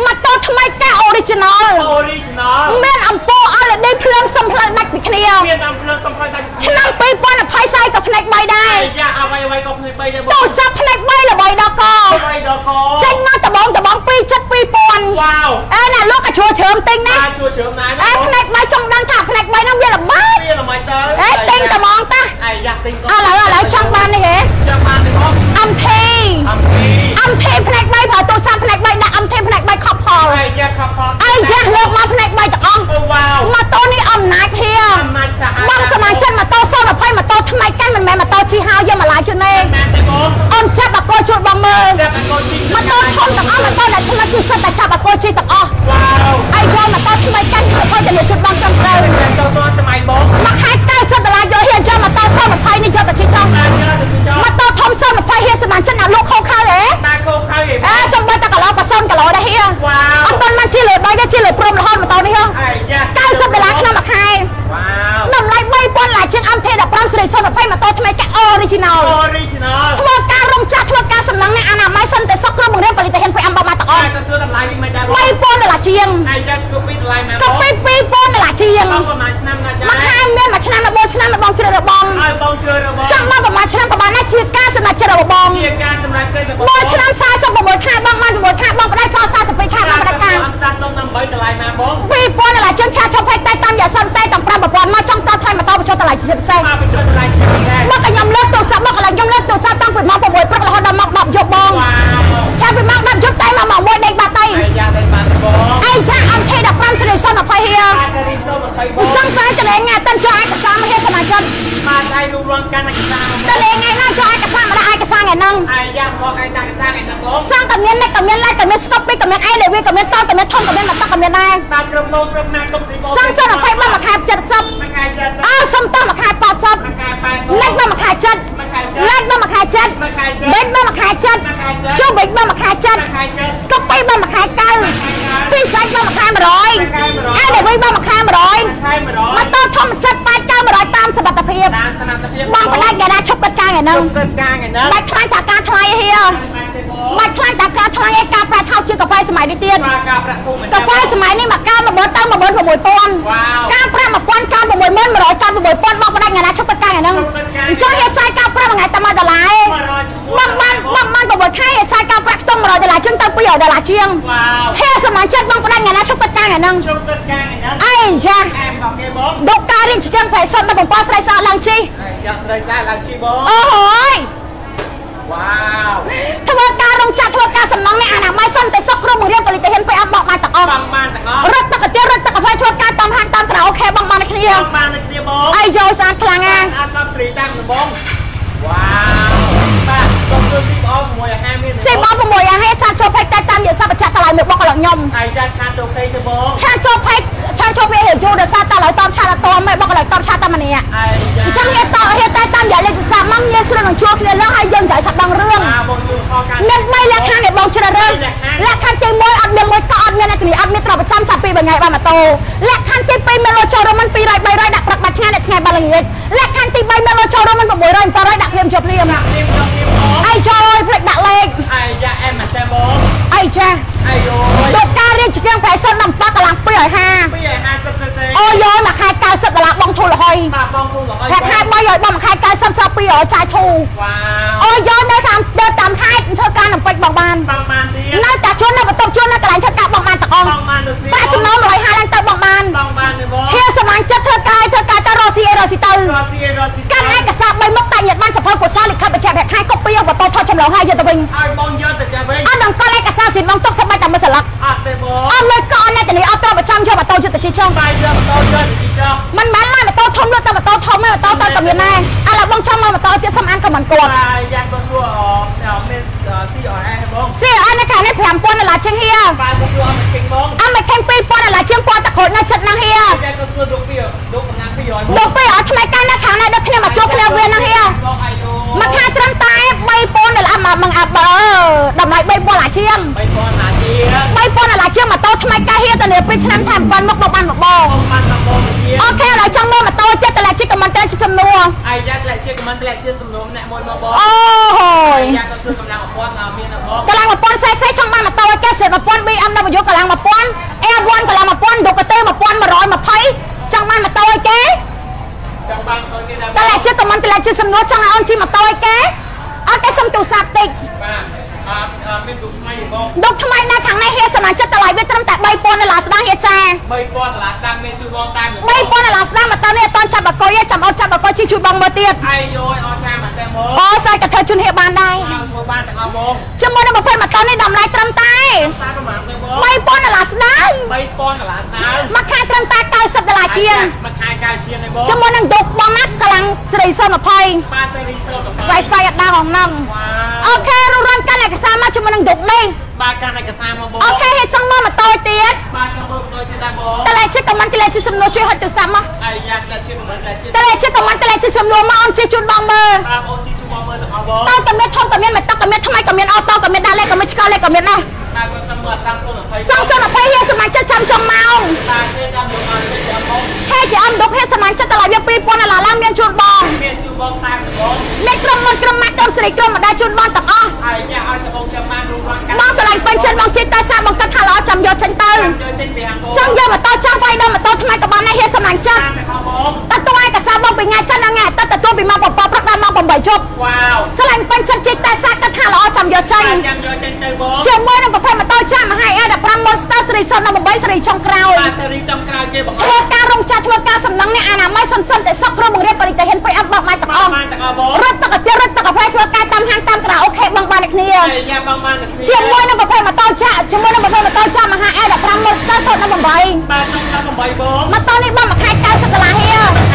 ម៉ូតូថ្មីកែ original original មានអំពូល LED ភ្លើងសំផ្លឹងដាច់ពីគ្នាមានអំភ្លើងសំខាន់តែឆ្នាំ2020ស្អីក៏ផ្នែក3ដែរអាយយ៉ាអ្វីអ្វីក៏ភ្នែកបីដែរបងទូរស័ព្ទផ្នែក3ល្បីដល់កអ្វីដល់កចេញមកដបងដបង2ចិត្ត2000វ៉ាវអេណាលោកក៏ជួជ្រើមទិញណាអាជួយជ្រើមណាស់អេផ្នែក3ចង់ដឹងថាផ្នែក3ហ្នឹងវាល្បាតវាល្មិចទៅអេទិញតែហ្មងតាអាយយ៉ាទិញក៏ឥឡូវឥឡូវចង់បាននេះហេចាំបានទេបងអំធីអំពីអំធីផ្នែក3ប្រើទូរស័ព្ទផ្នែក3ដាក់អំធី ផ្នែក3ខប់ផលអាយយ៉ាខប់ផលអីចាស់លើកមកផ្នែក3ទាំងអស់អូវ៉ាវម៉ូតូនេះអំណាចហៀអំណាចសាហាវបងសមាជិកម៉ូតូ020ម៉ូតូថ្មីកាន់មិនមែនម៉ូតូជីហោយកមកឡាយជូនទេមែនទេបងអូនចាប់អាកូនជួយបងមើលចាប់ឲ្យកូនជីម៉ូតូធំទាំងអស់ម៉ូតូដែលថ្មីជួយសិតតែចាប់អាកូនជីទាំងអស់វ៉ាវអីយកម៉ូតូថ្មីកាន់ទៅទៅលើជូនបងត្រឹមត្រូវតែចូលតសម័យបងមកខែ90ដុ ល្លារយកហៀយកម៉ូតូ020នេះយកទៅជីចង់អាយយ៉ាទៅចោលម៉ូតូធំ020ហៀសមាជិកអ្នកលក់ខោខើហេតែកោខៅឯងអេសំបីតកឡោក៏សនគីឡូដែរហៀវ៉ាវអត់ទាន់បានជាលើបីទេជាលើព្រំរហូតម៉ូតូនេះហ៎អាយយ៉ា90ដុល្លារក្នុងមួយខែវ៉ាវតម្លៃ3000ឡាជាង MT 15សេរី020ម៉ូតូថ្មីកា original original ធ្វើការរំចាស់ធ្វើការសំណងអ្នកអនាម័យសិនតែសុខក្នុងបង្រៀនផលិតផល5បមកទាំងអតែស់ក៏សួរតម្លៃវិញមិនដែរបង3000ដុល្លារជាងអាយយ៉ាស្គូពីតម្លៃណាក៏បងពី2000ដុល្លារជាង ឲ្យបងជួយរបស់ចាំមកប្រហែលឆ្នាំក៏បានដែរជាការសម្រាប់ជ្រើសរើសបងជាការសម្រាប់ចិត្តរបស់មួយឆ្នាំ46ខែបងបាន6ខែបងផ្ដាច់សល់42ខែបងផ្ដាច់ការអត់សាសុំដើម្បីតម្លៃណាបង2000ដុល្លារជើងឆាចុះភេទតែតាមយ៉ាសិនតែតាម5ប្រព័ន្ធមកចង់តថ្លៃម៉ូតូបញ្ចុះតម្លៃជាពិសេស សូម20បងសង្សារចលេងងាតិនចុះឯកសារមកហេសមាជិកបាទដៃរូបរាងកាន់ឯកសារចលេងថ្ងៃណាចុះឯកសារមកដាក់ឯកសារថ្ងៃហ្នឹងអាយយ៉ាមកឯកសារឯកសារឯបងសង្កមាននេះក៏មានឡាយក៏មានស្កប់ពីក៏មានអីដែលវាក៏មានតក៏មានធំក៏មានមកតក៏មានដែរតាមក្រុមលោកក្រុមណាក្រុមស៊ីបងសង្សារ20បងមួយខែ70មួយខែចិត្តអើសុំតមួយខែ80មួយខែ8លេខបងមួយខែចិត្តមួយខែចិត្តលេខបងមួយខែចិត្តមួយខែចិត្តបេកបងមួយខែចិត្តមួយខែចិត្តជុំបេកបងមួយខែចិត្តមួយខែចិត្តស្កប់ពីបងមួយខែ9ពីសាច់បងមួយខែ100អើដែលវិញបងមួយខែ100 នឹងគិតការថ្ងៃហ្នឹងបាច់ខ្លាចតាការថ្លៃហៀបានទេបងបាច់ខ្លាចតាការថ្លៃឯការប្រែថោកជាងកាហ្វេសម័យនេះទៀតប្រាការប្រាក់ភូមិកាហ្វេសម័យនេះមកកើ10000ទៅ16000វ៉ាវកើ5 1000កើ60000 100កើ60000បងផ្ដាច់កាណាឈប់កិច្ចការថ្ងៃហ្នឹងអញ្ចឹងហេតុចាយការប្រាក់មួយថ្ងៃតែ1ដុល្លារឯងបងបានបងបាន6ខែហេតុចាយការប្រាក់ខ្ទង់100ដុល្លារជាងទៅ200ដុល្លារជាងវ៉ាវហេសម័យចិត្តបងផ្ដាច់កាណាឈប់កិច្ចការថ្ងៃហ្នឹងជុំគិតការថ្ងៃហ្នឹងអីចាអែមដល់គេបងដុកការរៀនជាងប្រេសិនដល់បំពស់ស្រីសឡើងជី យ៉ាងស្រីដែរឡើងជីបងអូហើយវ៉ាវធ្វើការរងចាក់ធ្វើការសំណងនេះអនាម័យសិនតែសុខក្រុមបង្រៀនផលិតផលពេលអត់បកមកទាំងអស់បងបានទាំងអស់រត់ទឹកកាទៀររត់ទឹកកាហ្វេធ្វើការតាមហាងតាមក្រៅអូខេបងបានគ្នាបងបានតែគ្នាបងអីយកស្អាតខ្លាំងណាស់អត់ដល់ស្រីតាមដំបងវ៉ាវបាទសូមជួយស៊ីបងមួយអាហារមានស៊ីបង6អាហេសាចូលផេកតែតាមយកស័ព្ទបច្ចាក់តម្លៃវាបុកកន្លងខ្ញុំអាយ៉ាឆានទៅគេទៅបងឆាចូលផេក ឆាចូលវាហេយូដោយសារតែឡើយតបឆាតតមិនបុកកន្លងតបឆាតែម្នាក់អាយ៉ាអញ្ចឹងហេតុតហេតុតែតាមរយៈលេខទូរស័ព្ទមកងាយស្រួលនឹងជួលគ្នាឡើងហើយយើងចៃថាដឹងរឿងអាបងយូរខកកាន់មាន3លក្ខខណ្ឌដែលបងជ្រើសរើសលក្ខខណ្ឌទី1អត់មានមួយក៏អត់មានអត្ថន័យអត់មានទ្រព្យប្រចាំចាប់ពី3ថ្ងៃបានម៉ូតូលក្ខខណ្ឌទី2មានលោចូលរួមមិន200 300ដាក់ព្រឹកបាត់ថ្ងៃដាក់ថ្ងៃបាត់ល្ងាចលក្ខខណ្ឌទី3មានលោចូលរួមមិន600 700ដាក់ព្រាមជាប់ព្រាមនេះខ្ញុំនេះបងអីចូលអើយភ្លេចដាក់លេខអាយ៉ាអែមមកតែបងអីចាអាយយដូចការរៀនជាងប្រៃសិនដល់7កន្លង250 250សិសេអូយកមួយខែ90ដុល្លារបងធូររហុយបាទបងគូរហុយតែខែ3ឲ្យបងមួយខែ90សល់200ចាយធូរវ៉ាវអូយកនៅតាមដើរតាមខេត្តធ្វើការនឹងពេជ្របងបានបងបានទៀតនៅតែជួននៅបន្ទប់ជួននៅកន្លែងធ្វើការបងបានទាំង អស់បងបានទៅទៀតប្រាក់ចំណូល150ឡើងទៅបងបានបងបានទេបងហៀសមាជិកធ្វើការធ្វើការទៅរស់ស៊ីអីរស់ស៊ីទៅរស់ស៊ីរស់ស៊ីកាន់ឯកសារ3មុខតែញាតបានសភៅកុសលលិខិតបញ្ជាក់ខែកូពីបន្តថតចម្លងឲ្យយកទៅវិញឲ្យបងយកទៅចាំវិញអត់ដល់កលឯកសារស៊ីបងទុកសម្បត្តិតែមួយស្លឹកអត់ទេបងអត់លុយក៏អត់អ្នកទាំងនេះអត់ត្រូវប្រចាំយកម៉ូតូយុទ្ធជិះចុងបាយយកទៅយកទៅចោះមិនមែនឡើយម៉ូតូធំលក់តែម៉ូតូធំឯងម៉ូតូតើតើមានដែរឥឡូវបងចង់មកម៉ូតូទៀតសំអានក៏មិនគាត់បាយយ៉ាបងគួរអមាន CRA បង ស៊ីអត់នៅខាងនេះ5000ដុល្លារជាងហៀបាយបងគួរអត់មកជិះបងអត់មកខេង2000ដុល្លារជាងគាត់តក្រូចនៅចិត្តហ្នឹងហៀយ៉ាក៏គួរលោកពីលោកកំណាំ200បងលោកពេលអត់ថ្មីកាលណាខាងណាដឹកគ្នាមកជួបគ្នាវាហ្នឹងហៀបងអាយយ មួយខែត្រឹមតែ3000ដុល្លារមកមកអាបើតម្លៃ3000ដុល្លារជាង3000ណាជា3000ដុល្លារជាងម៉ូតូថ្មីកាហៀទៅនេះ2ឆ្នាំតាមបានមកមកបានមកបងបងបានមកបងជាអូខេឥឡូវចង់មើលម៉ូតូចិត្តតម្លៃជិះកំមិនតែជាសំណួរអាយ៉ាធ្លាក់ជាកំមិនធ្លាក់ជាសំណុំអ្នកមួយមកបងអូហូយយ៉ាក៏គឺកម្លាំងអពតមានណាបងកម្លាំង1000 cc ចង់បានម៉ូតូឲ្យកែសិត1000 BMW កម្លាំង1000 Air1 កម្លាំង1000 Ducati 1120ចង់បានម៉ូតូឲ្យគេចង់បានទៅនេះដែរ តម្លៃជិះកំមិនតម្លៃជិះសំណួរចង់ឲ្យអូនជិះម៉ូតូឲ្យគេអត់គេសុំទូរស័ព្ទតិចបាទអត់មានទូថ្មីបងដុកថ្មីនៅខាងនេះហៀសមាជិកតម្លៃវាត្រឹមតែ3000ដុល្លារស្ដាងហៀចា3000ដុល្លារស្ដាំមានជួយបងតាម3000ដុល្លារស្ដាងម៉ូតូនេះអត់តន់ចាប់បកុយទេចាំអត់ចាប់បកុយជិះជួយបងមើលទៀតអាយយអត់ចាមកតែមកអូសាយក៏ធ្វើជូនហៀបានដែរអត់មកបានទាំងអស់បងជាមួយនឹងប្រភេទម៉ូតូនេះតម្លៃត្រឹមតែតាមប្រហែលទៅបង 3000ដុល្លារស្ដាង3000ដុល្លារស្ដាំមួយខែត្រឹមតែ90ដុល្លារជាងមួយខែកៅជាងឯងបងជាមួយនឹងដុកបងណាកម្លាំងស្រីសុន20បាទសេរីទៅទៅ Wi-Fi អត់ដល់ក្នុងហ្នឹងវ៉ាអូខេរងរានកាន់ឯកសារមកជាមួយនឹងដុកនេះបាទកាន់ឯកសារមកបងអូខេហេតុចង់មកម៉ូតូទៀតបាទខ្ញុំមើលទៅទៀតដែរបងតើលេជិះកំមិនតើលេជិះសំណួរជួយហត់ទូរស័ព្ទមកអាយយ៉ាធ្លាក់ជាកំមិនធ្លាក់ជាតើលេជិះកំមិនតើលេជិះសំណួរមកអូនជិះជូនបងមើលបាទអូនជីជួយបងមើលទាំងអស់បងតើក៏មានធំក៏មានម៉ូតូក៏មានថ្មីក៏មានអូតូក៏មានដាក់លេខក៏មានឆ្កល់លេខក៏មានដែរបាទគាត់ សុំមើលសាំទៅ20សងសន20ហេសមាជិកចាំចំម៉ោងបាទគេតាមមកមកទៅចាំបងហេជាអំដុកហេសមាជិកតម្លៃវា2000ដុល្លារឡើងមានជូនបងមានជួយបងតាមបងមានក្រុមមុនក្រុមម៉ាក់ក្រុមស្រីក្រុមម្ដាយជូនបងទាំងអស់អាយយ៉ាឲ្យតបងចាំបានរួមរាន់កាបងស្រឡាញ់ពេញចិត្តបងជិះតែសាបងគិតថាល្អចាំយកចេញទៅយកចេញពីហាងបងចង់យកម៉ូតូចាស់វាយដល់ម៉ូតូថ្មីក៏បានដែរហេសមាជិកតាមទាំងអស់បងតើ តួឯកសារបងពីថ្ងៃចិនដល់ថ្ងៃអាទិត្យទទួលពីម៉ោង7ព្រឹកដល់ម៉ោង8ជប់វ៉ាវស្រឡាញ់ពេញចិត្តជិះតែសាគិតថាល្អចាំយកចេញបាទចាំយកចេញទៅបងជាមួយនឹងប្រភេទម៉ូតូចាស់មហាអេ15 Monster សេរីសុន18សេរីចុងក្រោយបាទសេរីចំក្រោយគេបងធ្វើការរងចាស់ធ្វើការសំណងអ្នកអនាម័យសន្សំតែសក់គ្រូបង្រៀនបរិទិហ៊ានពេញអត់បោកម៉ាយទាំងអស់បានទាំងអស់បងរត់ទឹកអាទិរត់ទឹកកាហ្វេធ្វើការតាមហាងតាមក្រៅអូខេបងបានអ្នកគ្នាអាយយ៉ាបងបានទាំងជាមួយនឹងប្រភេទម៉ូតូចាស់ជាមួយនឹងប្រភេទម៉ូតូចាស់មហាអេ15 Monster សុន18បាទក្នុងឆ្នាំ8បងម៉ូតូនេះបងមួយខែ90ដុល្លារហៀខែ90ដុល្លារ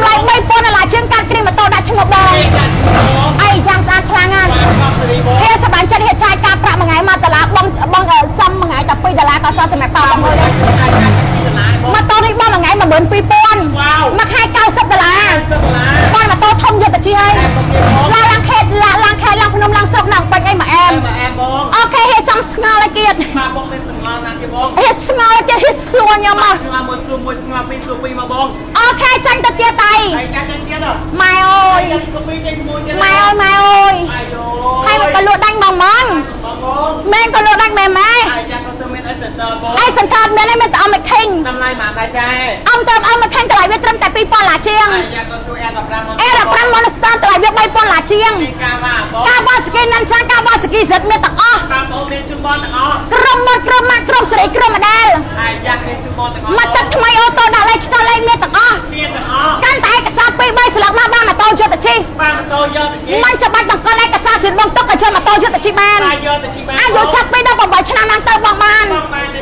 តម្លៃ3000ដុល្លារជាងកាត់គ្រីម៉ូតូដាក់ឈ្មោះបងគេចាត់បងអីយ៉ាងស្អាតខ្លាំងណាស់បាទខំសេរីបងហេសបានចិត្តហេចាយការប្រាក់មួយថ្ងៃមកដុល្លារបងបងសំមួយថ្ងៃតែ2ដុល្លារក៏សល់សម្រាប់តបងមួយដែរអាចចាត់ពីដុល្លារបងម៉ូតូនេះបងមួយថ្ងៃ 12000វ៉ាវមួយខែ90ដុល្លារដុល្លារបងម៉ូតូធំយកទៅជិះហើយតែបងមានបងឡើងឡើងខេតឡើងឡើងខេតឡើងភ្នំឡើងស្រុកឡើងបាច់អីមកអែមតែមកអែមបងអូខេហេចង់ស្ងល់ឲ្យគៀតបាទបងមានសម្ងល់ណាស់គេបងហេស្ងល់ឲ្យគៀតហេស្រួលខ្ញុំមកស្ងល់មួយសួរមួយស្ងល់ពីរសួរពីរមកបងអូខេចាញ់ទៅទៀតតៃហើយចាត់ចេញទៀតហ៎ម៉ែអើហើយយចាត់សួរពីរចេញមួយទៀតម៉ែអើយម៉ែអើយអាយយហើយមកក៏លក់ដាច់ហ្មងហ្មងបងបងមែនក៏លក់ដាច់មែនម៉ែហើយចាត់ក៏សួរ មានអេសសេនតើបងអីសន្តានមានអីមានតែអមខេងតម្លៃមកដែរចាអមទៅអមខេងតម្លៃវាត្រឹមតែ2000ដុល្លារជាងហើយចាត់ក៏សួរអែ15មកអេរ៉ា5 Monster តម្លៃវា3000ដុល្លារជាងមានការមកបងការបោះស្គីណាន់ចាការបោះស្គីសិតមានទាំងអស់តាមបងមានជូនបងទាំងអស់ក្រុមមកក្រុមមកក្រុមសេរីក្រុមម៉ាដែលហើយចាត់មានជូនបងទាំងអស់មកទឹកថ្មីអូតូដាក់លេខឆ្កលេខមានទាំងអស់មានទាំងអស់កាន់តែឯកសារ2 3ស្លាកមកបានម៉ូតូយកទៅជិះបានម៉ូតូយកទៅជិះមិនចាំបាច់បង្កល់ឯកសារសិនបងទុកក៏យកម៉ូតូយកទៅជិះបានហើយយកទៅជិះបានអាយុចាប់ពីដល់8ឆ្នាំឡើងទៅបងបាន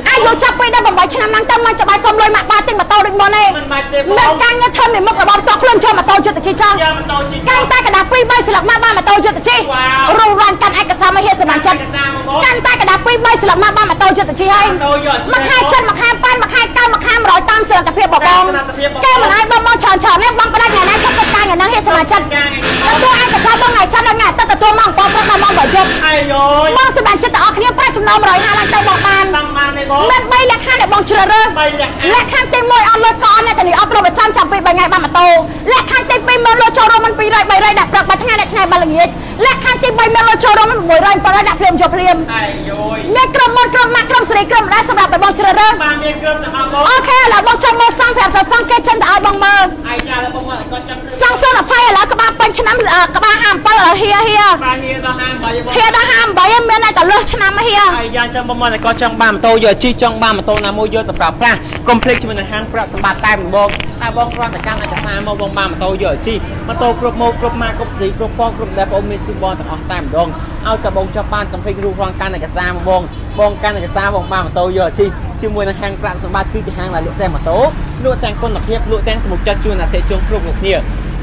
អាយុចាប់ពីដល់8ឆ្នាំឡើងទៅមិនចាំបាច់សុំលុយមកបានទិញម៉ូតូដូចមុនទេមិនបាច់ទេបមានងការងារធ្វើនៃមុខរបរតខ្លួនចូលម៉ូតូយកទៅជិះចោលយកម៉ូតូជិះកាន់តែកដាស់2 3ស្លាកមកបានម៉ូតូយកទៅជិះវ៉ាវរងរានកាន់ឯកសារមកហេតុសមាជិកឯកសារមកបងកាន់តែកដាស់2 3ស្លាកមកបានម៉ូតូយុទ្ធជីហើយម៉ូតូយុទ្ធជីមួយខែចិត្តមួយខែប៉ាន់មួយខែកៅ មួយខែ100តាមសមត្ថភាពបងបងតាមសមត្ថភាពបងគេមិនឲ្យបងបងច្រើនច្រើនទេបងប្តេជ្ញាណាឈប់ទៅការយ៉ាងហ្នឹងហេសមាជិកការថ្ងៃនេះទទួលអាចទៅបងថ្ងៃចាប់ដល់ថ្ងៃទៅទទួលមកបងប្រុសដល់មកបើយប់អាយយោយបងសម្រាប់ចិត្តទាំងអស់គ្នាប្រាក់ចំណូល150ឡើងទៅបងបានតាំងបានទេបងមាន3លក្ខខណ្ឌដែលបងជ្រើសរើសបីលក្ខខណ្ឌលក្ខខណ្ឌទី1អត់លុយក៏អត់អ្នកតានីអត់ប្រវត្តិចាំចាំពី3ថ្ងៃបានម៉ូតូលក្ខខណ្ឌទី2មានលុយចូលរួមមិន200 300ដាក់ព្រឹកបើថ្ងៃអ្នកថ្ងៃបានល្ងាចលក្ខខណ្ឌទី3មានលុយចូលរួមមិន100 700ដាក់ភ្លាមយកភ្លាមអាយយោយមានក្រុមមុនក្រុមម៉ាក់ក្រុម ស្រីក្រុមដែរសម្រាប់ឲ្យបងជ្រើសរើសបានមានគ្រឿងទាំងអស់បងអូខេឥឡូវបងចង់មើលសង់ប្រាប់ថាសង់គេចិនទៅឲ្យបងមើលអាយយ៉ាដល់បងគាត់គាត់ចាំសង់សូន20ឥឡូវក្បាលពេញ ឆ្នាំអឺក្បាល57ឥឡូវហៀហៀបានមានដល់ហាងបាយបងហៀដល់58ឯងមានតែលើសឆ្នាំហៀអាយយ៉ាចាំបងគាត់ចង់បានម៉ូតូយកជីចង់បានម៉ូតូណាមួយយកទៅប្រើប្រាស់កុំភ្លេចជាមួយនឹងហាងប្រាក់សម្បត្តិតែម្ដងតែបងគ្រាន់តែកាន់ឯកសារមកបងបានម៉ូតូយកជីម៉ូតូគ្រប់ម៉ូដគ្រប់ម៉ាកគ្រប់สีគ្រប់ពណ៌គ្រប់ដែលបងមានជូនបងទាំងអស់តែម្ដងឲ្យតែបងចាប់បានកុំភ្លេចរូបរងកាន់ឯកសារមកបងបងកាន់ឯកសារបងបានម៉ូតូយកជីជាមួយនឹងហាងប្រាក់សម្បត្តិគឺជាហាងដែលលក់តែម៉ូតូលក់ទាំងគុណភាពលក់ទាំងទំនុកចិត្តជូនអតិថិជនគ្រប់គ្រប់គ្នា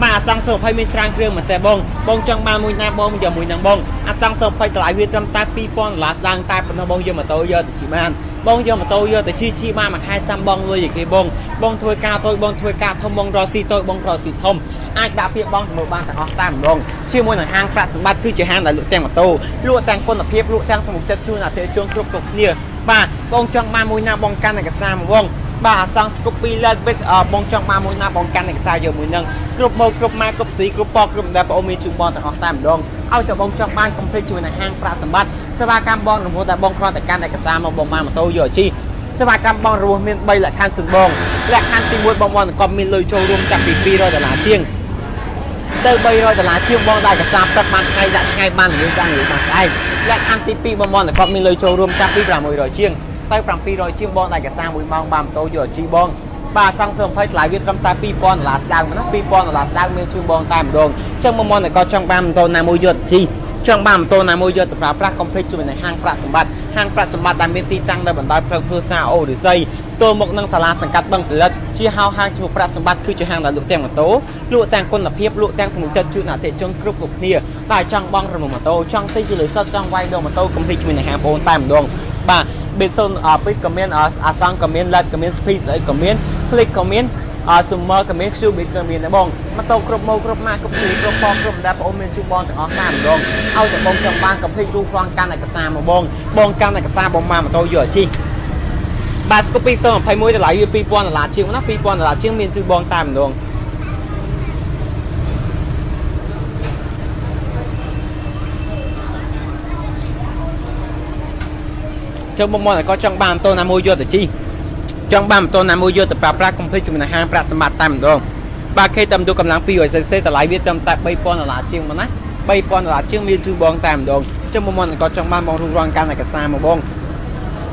បាទអសង្ស20មានច្រើនគ្រឿងមែនទេបងបងចង់បានមួយណាបងយកមួយហ្នឹងបងអសង្ស20តម្លៃវាត្រឹមតែ2000ដុល្លារស្ដាងតែប៉ុណ្ណោះបងយកម៉ូតូយកទៅជិះបានបងយកម៉ូតូយកទៅជិះជិះបានមួយខែចាំបងលុយឲ្យគេបងបងធ្វើការតូចបងធ្វើការធំបងរកស៊ីតូចបងរកស៊ីធំអាចដាក់ពាក្យបងទៅមើលបានទាំងអស់តែម្ដងជាមួយនឹងហាងប្រាក់សម្បត្តិគឺជាហាងដែលលក់ទាំងម៉ូតូលក់ទាំងគុណភាពលក់ទាំងទំនុកចិត្តជូនអតិថិជនគ្រប់គ្រប់គ្នាបាទបងចង់បានមួយណាបងកាន់ឯកសារមកបង បាទអាសងស្គប់ពីលើបិទបងចង់បានមួយណាបងកាន់ឯកសារយកមួយនឹងគ្រប់ម៉ូដគ្រប់ម៉ាកគ្រប់ស៊ីគ្រប់ពណ៌គ្រប់ដែលបងអូនមានជូនបងទាំងអស់តែម្ដងឲ្យតែបងចង់បានកុំភ្លេចជួយនឹងហាងប្រាក់សម្បត្តិសេវាកម្មបងរហូតតែបងគ្រាន់តែកាន់ឯកសារមកបងបានម៉ូតូយកជីសេវាកម្មបងរស់មាន3លក្ខខណ្ឌជូនបងលក្ខខណ្ឌទី1បងបងក៏មានលុយចូលរួមចាប់ពី200ដុល្លារជាងទៅ300ដុល្លារជាងបងដែរកសាព្រឹកបានថ្ងៃដាក់ថ្ងៃបានល្ងាចបានល្ងាចបានស្អែកលក្ខខណ្ឌទី2បងបងក៏មានលុយចូលរួមចាប់ពី600ជាង ទៅ700ជាងបងដែរកសា1ម៉ោងបានម៉ូតូយកជីបងបាទសង្ឃស20ថ្លៃវាត្រឹមតែ2000ដុល្លារស្ដើងណា2000ដុល្លារស្ដើងមានជូនបងតែម្ដងអញ្ចឹងមកមកតែក៏ចង់បានម៉ូតូណាមួយយកទៅជីចង់បានម៉ូតូណាមួយយកទៅប្រើប្រាស់កុំភ្លេចជួយនៅហាងប្រាក់សម្បត្តិហាងប្រាក់សម្បត្តិដែលមានទីតាំងនៅបណ្ដោយផ្លូវគ្រួសារអូរិស័យទល់មុខនឹងសាលាសង្កាត់បឹងផលិតជាហៅហាងឈ្មោះប្រាក់សម្បត្តិគឺជាហាងដែលលក់ទាំងម៉ូតូលក់ទាំងគុណភាពលក់ទាំងទំនុកចិត្តជូនអតិថិជនគ្រប់គ្រប់គ្នាតែចង់បងរមុំម៉ូតូចង់ទិញជាលុយសុទ្ធចង់វាយដងម៉ូតូកុំភ្លេចជួយនៅហាងបងតែម្ដងបាទ បេសុនអាពីតក៏មានអាសាំងក៏មានឡាត់ក៏មានស្ភីស្អីក៏មានផ្លិចក៏មានអាស៊ូមឺក៏មានខ្ជូប៊ីក៏មានដែរបងមកតោគ្រប់ម៉ូគ្រប់ម៉ាគ្រប់ទីគ្រប់ផងគ្រប់ដែរបងមានជួបបងទាំងអស់ណាម្ដងឲ្យតែបងចង់បានកំភ្លេចរូបផងកាន់ឯកសារមកបងបងកាន់ឯកសារបងមកម៉ូតូយកអាជីបាទស្គូ221តម្លៃវា2000ដុល្លារជាងណា2000ដុល្លារជាងមានជឺបងតែម្ដង ចុះបងមកតែក៏ចង់បានម៉ូតូណាមួយយកទៅជីចង់បានម៉ូតូណាមួយយកទៅប្រើប្រាស់កុំភ្លេចជាមួយនឹងហាងប្រាក់សម្បត្តិតែម្ដងបាទគេតាមទូកម្លាំង 200cc តម្លៃវាត្រឹមតែ3000ដុល្លារជាងមកណា3000ដុល្លារជាងមានជូនបងតែម្ដងចុះបងមកតែក៏ចង់បានបងរុំរងកាន់ឯកសារមកបង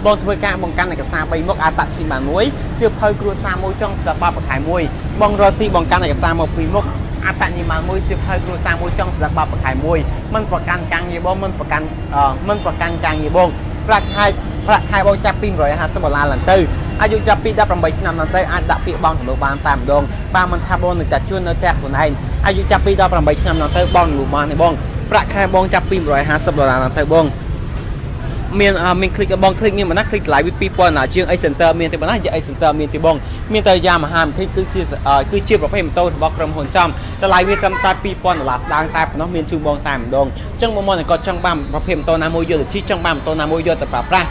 បងធ្វើការបងកាន់ឯកសារ3មុខអាចតាក់ស៊ីបានមួយសៀវភៅគ្រួសារមួយចង់ស្ដាប់បបខែមួយបងរកស៊ីបងកាន់ឯកសារមក2មុខអត្តញ្ញាបានមួយសៀវភៅគ្រួសារមួយចង់ស្ដាប់បបខែមួយមិនប្រកាន់ការងារបងមិនប្រកាន់មិនប្រកាន់ការងារបងប្រាក់ខែ ប្រាក់ខែបងចាប់ពី150ដុល្លារឡើងទៅអាយុចាប់ពី18ឆ្នាំឡើងទៅអាចដាក់ពាក្យបងទៅលើបានតែម្ដងបាទមិនថាបងនឹងចាត់ជួននៅផ្ទះខ្លួនឯងអាយុចាប់ពី18ឆ្នាំឡើងទៅបងនឹងលូបានទេបងប្រាក់ខែបងចាប់ពី150ដុល្លារឡើងទៅបងមានមានคลิกបងคลิกមានប៉ុណ្ណាคลิกតម្លៃវា2000ណាជាង A Center មានទេប៉ុណ្ណាយក A Center មានទេបងមានតែយ៉ាមហាមធីគឺជាគឺជាប្រភេទម៉ូតូរបស់ក្រុមហ៊ុនចំតម្លៃវាត្រឹមតែ2000ដុល្លារស្ដាងតែប៉ុណ្ណោះមានជូនបងតែម្ដងអញ្ចឹងបងមកតែគាត់ចង់បានប្រភេទម៉ូតូណាមួយយកទៅជិះចង់បានម៉ូតូណាមួយយកទៅប្រើប្រាស់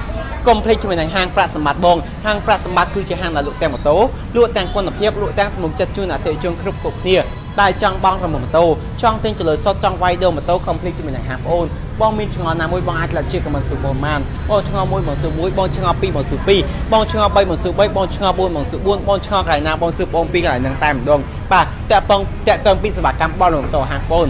កុំភ្លេចជាមួយនឹងហាងប្រាក់សម្បត្តិបងហាងប្រាក់សម្បត្តិគឺជាហាងដែលលក់ទាំងម៉ូតូលក់ទាំងគុណភាពលក់ទាំងទំនុកចិត្តជូនអតិថិជនគ្រប់គ្រប់គ្នាដែលចង់បងរមុំម៉ូតូចង់ទិញចលុយសុតចង់វាយដូរម៉ូតូកុំភ្លេចជាមួយនឹងហាងបងអូនបងមានឆ្ងល់ណាមួយបងអាចលាក់ជាខមមិនសួរបងបានបងឆ្ងល់មួយបងសួរមួយបងឆ្ងល់ពីរបងសួរពីរបងឆ្ងល់បីបងសួរបីបងឆ្ងល់បួនបងសួរបួនបងឆ្ងល់កន្លែងណាបងសួរបងពីកន្លែងហ្នឹងតែម្ដងបាទតាក់ពងតាក់តងពីសេវាកម្មបងរមុំម៉ូតូហាងបង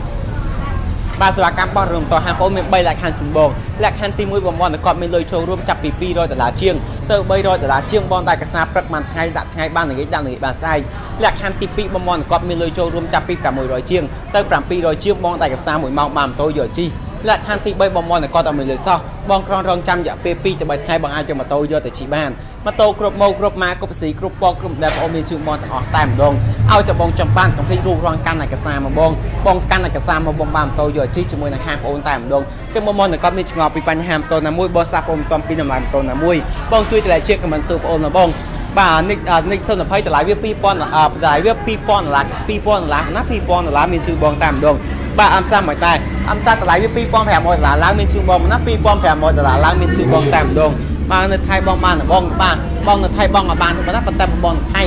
បាទសេវាកម្មបោះរួមតហាងបងមាន3លក្ខខណ្ឌជូនបងលក្ខខណ្ឌទី1បងបងគាត់មានលុយចូលរួមចាប់ពី200ដុល្លារជាងទៅ300ដុល្លារជាងបងតែកសាព្រឹកបានថ្ងៃដាក់ថ្ងៃបានល្ងាចដាក់ល្ងាចបានស្អែកលក្ខខណ្ឌទី2បងបងគាត់មានលុយចូលរួមចាប់ពី600ជាងទៅ700ជាងបងតែកសា1ម៉ោងបានម៉ូតូយកជី លក្ខខណ្ឌទី3បងមនគាត់អត់មានលុយសោះបងក្រងរងចាំរយៈពេល2ទៅ3ថ្ងៃបងអាចយកម៉ូតូយកទៅជិះបានម៉ូតូគ្រប់ម៉ូគ្រប់ម៉ាគ្រប់สีគ្រប់ពណ៌គ្រប់ដែលបងមានជូនបងទាំងអស់តែម្ដងឲ្យតែបងចំបានកំភ្លេចរូបរងកាន់ឯកសារមកបងបងកាន់ឯកសារមកបងបានម៉ូតូយកជិះជាមួយនឹងហាបងតែម្ដងចឹងបងមនគាត់មានឆ្ងល់ពីបញ្ហាម៉ូតូណាមួយបងសាស់បងមិនទាន់ពីតម្លៃម៉ូតូណាមួយបងជួយតម្លៃជាខមមិនសួរបងមកបងបាទនិកនិកសុន20តម្លៃវា2000តម្លៃវា2000ដុល្លារ2000ដុល្លារណា2000ដុល្លារមានជូនបងតែម្ដង បាទអំសាមិនដែរអំសាតម្លៃវា2500ដុល្លារឡើងមានជូនបងណា2500ដុល្លារឡើងមានជូនបងតែម្ដងបាទនៅថៃបងបានបងបាទបងនៅថៃបងក៏បានប៉ុន្តែប៉ុន្តែបងនៅថៃ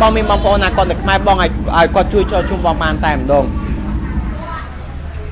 បងមានបងប្អូនណាគាត់នៅខ្មែរបងឲ្យគាត់ជួយចូលជុំបងបានតែម្ដង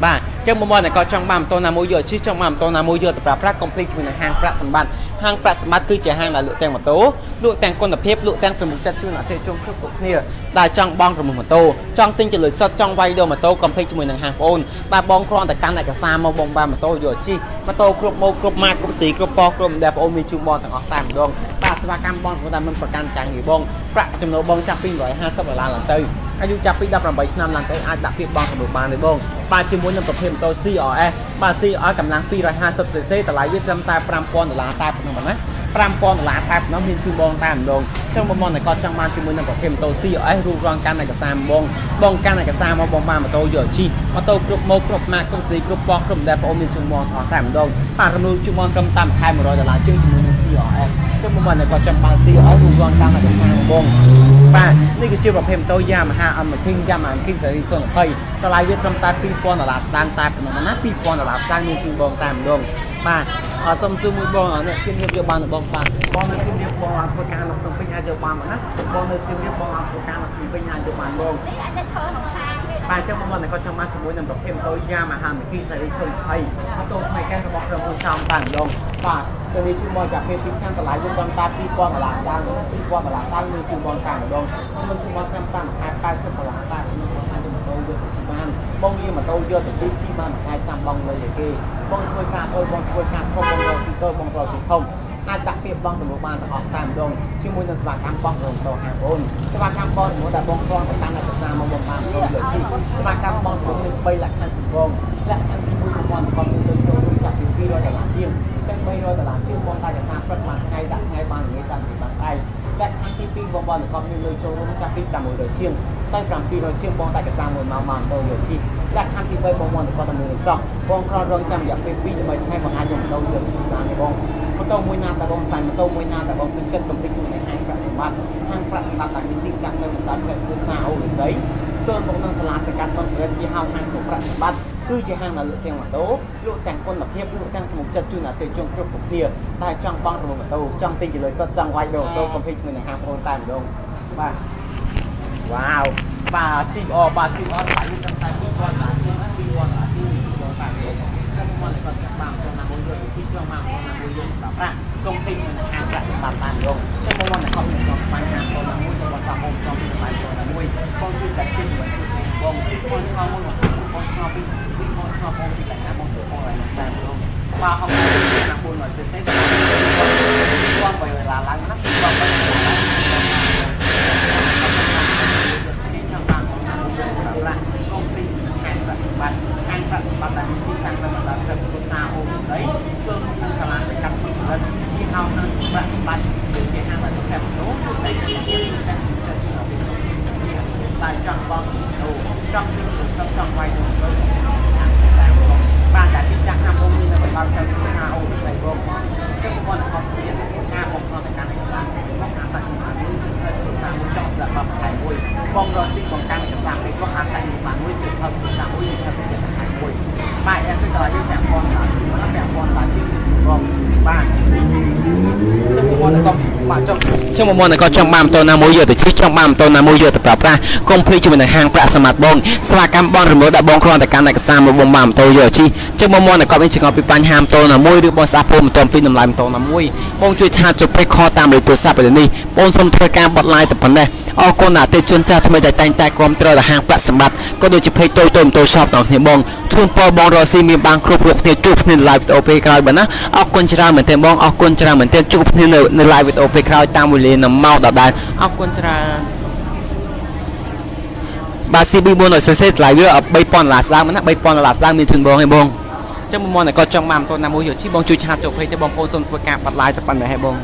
បាទចឹងបងប្អូនក៏ចង់បានម៉ូតូណាមួយយកជិះចង់បានម៉ូតូណាមួយយកទៅប្រើប្រាស់ complete ជាមួយនឹងហាងប្រាក់សម្បត្តិ ហាងប្រាក់សម្បត្តិគឺជាហាងដែលលក់ទាំងម៉ូតូលក់ទាំងគុណភាពលក់ទាំងសម្បុកចិត្តជូនអតិថិជនគ្រប់គ្រប់គ្នាដែលចង់បងរមុះម៉ូតូចង់ទិញចលុយសុតចង់វាយដូរម៉ូតូ complete ជាមួយនឹងហាងបងអូនបាទបងគ្រាន់តែកាន់ឯកសារមកបងបានម៉ូតូយកជិះម៉ូតូគ្រប់ម៉ូគ្រប់ម៉ាកគ្រប់สีគ្រប់ពណ៌គ្រប់ដែលបងអូនមានជូនបងទាំងអស់តែម្ដង បាទសេវាកម្មបងគាត់តែមិនប្រកាន់ចាញ់ទេបងប្រាក់ចំណូលបងចាប់ពី150ដុល្លារឡើងទៅអាយុចាប់ពី18ឆ្នាំឡើងទៅអាចដាក់ពាក្យបងកម្ពុជាបានទេបងបាទជាមួយនឹងប្រភេទម៉ូតូ CRS បាទ CRS កម្លាំង 250cc តម្លៃវាត្រឹមតែ5000ដុល្លារតែប៉ុណ្ណឹងប៉ុណ្ណា5000ដុល្លារតែប៉ុណ្ណឹងមានជូនបងតែម្ដងចឹងបងមកតែគាត់ចង់បានជាមួយនឹងប្រភេទម៉ូតូ CRS រូបរាងកាន់ឯកសារបងបងកាន់ឯកសារមកបងបានម៉ូតូយកជីម៉ូតូគ្រប់ម៉ូគ្រប់ម៉ាកគ្រប់สีគ្រប់ពណ៌គ្រប់ដែលបងមានជូនបងអស់តែម្ដងបាទរំលោជូនបងត្រឹមតែខែ100ដុល្លារជាងជាមួយ នឹង CRS ចឹងបងមកតែគាត់ចង់បាន CRS រូបរាងកាន់ឯកសារបងបាទនេះគឺជាប្រភេទម៉ូតូ Yamaha King Yamaha King សេរី020តម្លៃវាត្រឹមតែ2000ដុល្លារស្ដាងតែប៉ុណ្ណឹងណា2000ដុល្លារស្ដាងមានជូនបងតែម្ដងបាទអត់សុំសួរមួយបងអ្នកសៀមរាបយកបានបងបាទបងនៅសៀមរាបបងអត់ធ្វើការនៅក្នុងពេញអាចយកបានណាបងនៅសៀមរាបបងអត់ធ្វើការនៅក្នុងពេញអាចយកបានបងនេះអាចទៅធ្វើក្នុងហាង បាទចឹងបងគាត់ចង់មកជាមួយនឹងប្រភេទម៉ូតូយ៉ាមហាមីគីសេរី20ម៉ូតូថ្មីកែរបស់ក្រុមហ៊ុនចោមបានម្ដងបាទទៅនេះជួយមកចាប់ពេលពីខាងតម្លៃយើងបានតា2000ដុល្លារដល់2000ដុល្លារដល់នឹងជួយមកតាមម្ដងខ្ញុំជួយមកតាមតាមខែ80ដុល្លារតែខ្ញុំអាចទៅម៉ូតូយកទៅបានបងយាម៉ូតូយកទៅជីជីបានខែចាំបងលុយឯគេបងធ្វើការអើបងធ្វើការធំបងរកស៊ីតូចបងរកស៊ីធំ អាចដាក់ពាក្យបងទៅបានទាំងអស់តាមម្ដងជាមួយនឹងសេវាកម្មបងរំតហាងអូនសេវាកម្មបងជាមួយដែលបងគ្រាន់តែតាមឯកសារមកបងបានទៅលើជីសេវាកម្មបងរួមមាន3លក្ខខណ្ឌចម្បងលក្ខខណ្ឌទី1បងបងបងទៅចូលរួមចាប់ពី200ដុល្លារជាងទាំង300ដុល្លារជាងបងតែតាមព្រឹកបានថ្ងៃដាក់ថ្ងៃបានថ្ងៃតាមពីបានស្អែកលក្ខខណ្ឌទី2បងបងក៏មានលុយចូលរួមចាប់ពី600ជាងទៅ700ជាងបងតែកសាមួយមកមកទៅយកជីលក្ខខណ្ឌទី3បងបងក៏តែមានសោះបងក្ររងចាំរយៈពេល2ទៅ3ថ្ងៃបងអាចយកទៅយកជីបានទេបងម៉ូ តូមួយណាតែបងតែម៉ូតូមួយណាតែបងពេញចិត្តកំពេញជាមួយនឹងហាងប្រាក់សម្បត្តិហាងប្រាក់សម្បត្តិដែលមានទីតាំងនៅបណ្ដាខេត្តភាសាអូរដីទល់មកនឹងសាលាសកាត់បងព្រះជាហៅហាងប្រាក់សម្បត្តិគឺជាហាងដែលលក់ទាំងម៉ូតូលក់ទាំងគុណភាពលក់ទាំងក្នុងចិត្តជូនអតិថិជនគ្រប់ប្រភេទតែចង់បងរម៉ូតូចង់ទិញជាលុយសុទ្ធចង់វាយដូរម៉ូតូកំពេញជាមួយនឹងហាងបងតែម្ដងបាទវ៉ាវបាទ CR បាទ CR តែយើងតែពីគាត់តែពីគាត់តែពីគាត់តែខ្ញុំមកគាត់បានចូលណាមួយយកទីចង់មកណាមួយយកដល់ប្រាក់កុំទិញនឹងហាងប្រាក់សម្បត្តិបានយកខ្ញុំមកមកតែគាត់មានគាត់បញ្ហាចូលណាមួយទៅគាត់តាមមកចង់ពីបាយចូលណាមួយបងគឺតែជិះមួយបងបងឆ្លងមួយបងឆ្លងពីពីបងឆ្លងបងពីតែណាបងទៅបងហើយតែបងបាទហមណាមួយមកសេសេតែបងបីឡាឡើងណាបងបីឡាឡើងប្រាក់កុំពីខាងប្រតិបត្តិខាងប្រតិបត្តិដែលមានទីតាំងនៅបណ្ដាខេត្តពុសាអូស្រីគឺនឹងសាលាសកម្មពិសិដ្ឋទីហៅនៅប្រតិបត្តិគឺជាហាងដែលខេត្តនោះគឺតែជាខាងតែចង់បងទៅចង់ពីចង់ចង់វាយទៅបានតែទីចាស់ណាមុំនៅបណ្ដាខេត្តពុសាអូស្រីបងចឹងបងអត់មានការបំផ្លាញការឯកសាររបស់ការតាក់បាននេះគឺតាមចង់ដាក់បបផ្នែកមួយបងរត់ទីបងកាន់ឯកសារពេលគាត់អាចតែបានមួយសិភៅសាមួយសិភៅជាផ្នែកមួយបាទយ៉ាងគឺតើយើងពាក់ព័ន្ធដល់ពាក់ព័ន្ធដល់ជាបងបាទចឹងមកដល់បាទចង់ចឹង មកមកក៏ចង់បានម៉ូតូណាមួយយកទៅជិះចង់បានម៉ូតូណាមួយយកទៅប្រើប្រាស់កុំភ្លេចជាមួយនឹងហាងប្រាក់សម្បត្តិបងស្វាកម្មបងរមូលដាក់បងគ្រាន់តែកាន់ឯកសារមកបងបានម៉ូតូយកជិះចឹងមកមកក៏មានចង្អល់ពីបញ្ហាម៉ូតូណាមួយឬបងស្អាប់ពុំមិនទាន់ពីតម្លៃម៉ូតូណាមួយបងជួយឆាតចុចពេកខតាមលេខទូរស័ព្ទឥឡូវនេះបងសូមធ្វើការបត់ឡាយតែប៉ុណ្ណេះអរគុណអតិថិជនចាស់ថ្មីដែលតែងតែគ្រប់គ្រងដល់ហាងប្រាក់សម្បត្តិក៏ដូចជាពេកតូចតូចម៉ូតូ shop ដល់គ្នាបងជូនពរបងរស់ស៊ីមានបានគ្រប់រូបគ្នាជួបគ្នា live វីដេអូពេលក្រោយបាទណាអរ គុណច្រើនមែនទែនបងអរគុណច្រើនមែនទែនជួបគ្នានៅនៅ live វីដេអូពេលក្រោយតាមវេលានៅម៉ោងដដែលអរគុណច្រើនបាទ CB4 នៅសេសេថ្លៃវា3000ដុល្លារស្ដើងណា3000ដុល្លារស្ដើងមានជូនបងឯងបងចឹងមុំមកតែគាត់ចង់បានម៉ូតូណាមួយយកជីបងជួយឆាតចុះពេកទៅបងប្អូនសូមធ្វើការបាត់ឡាយទៅប៉ុណ្ណេះហេបង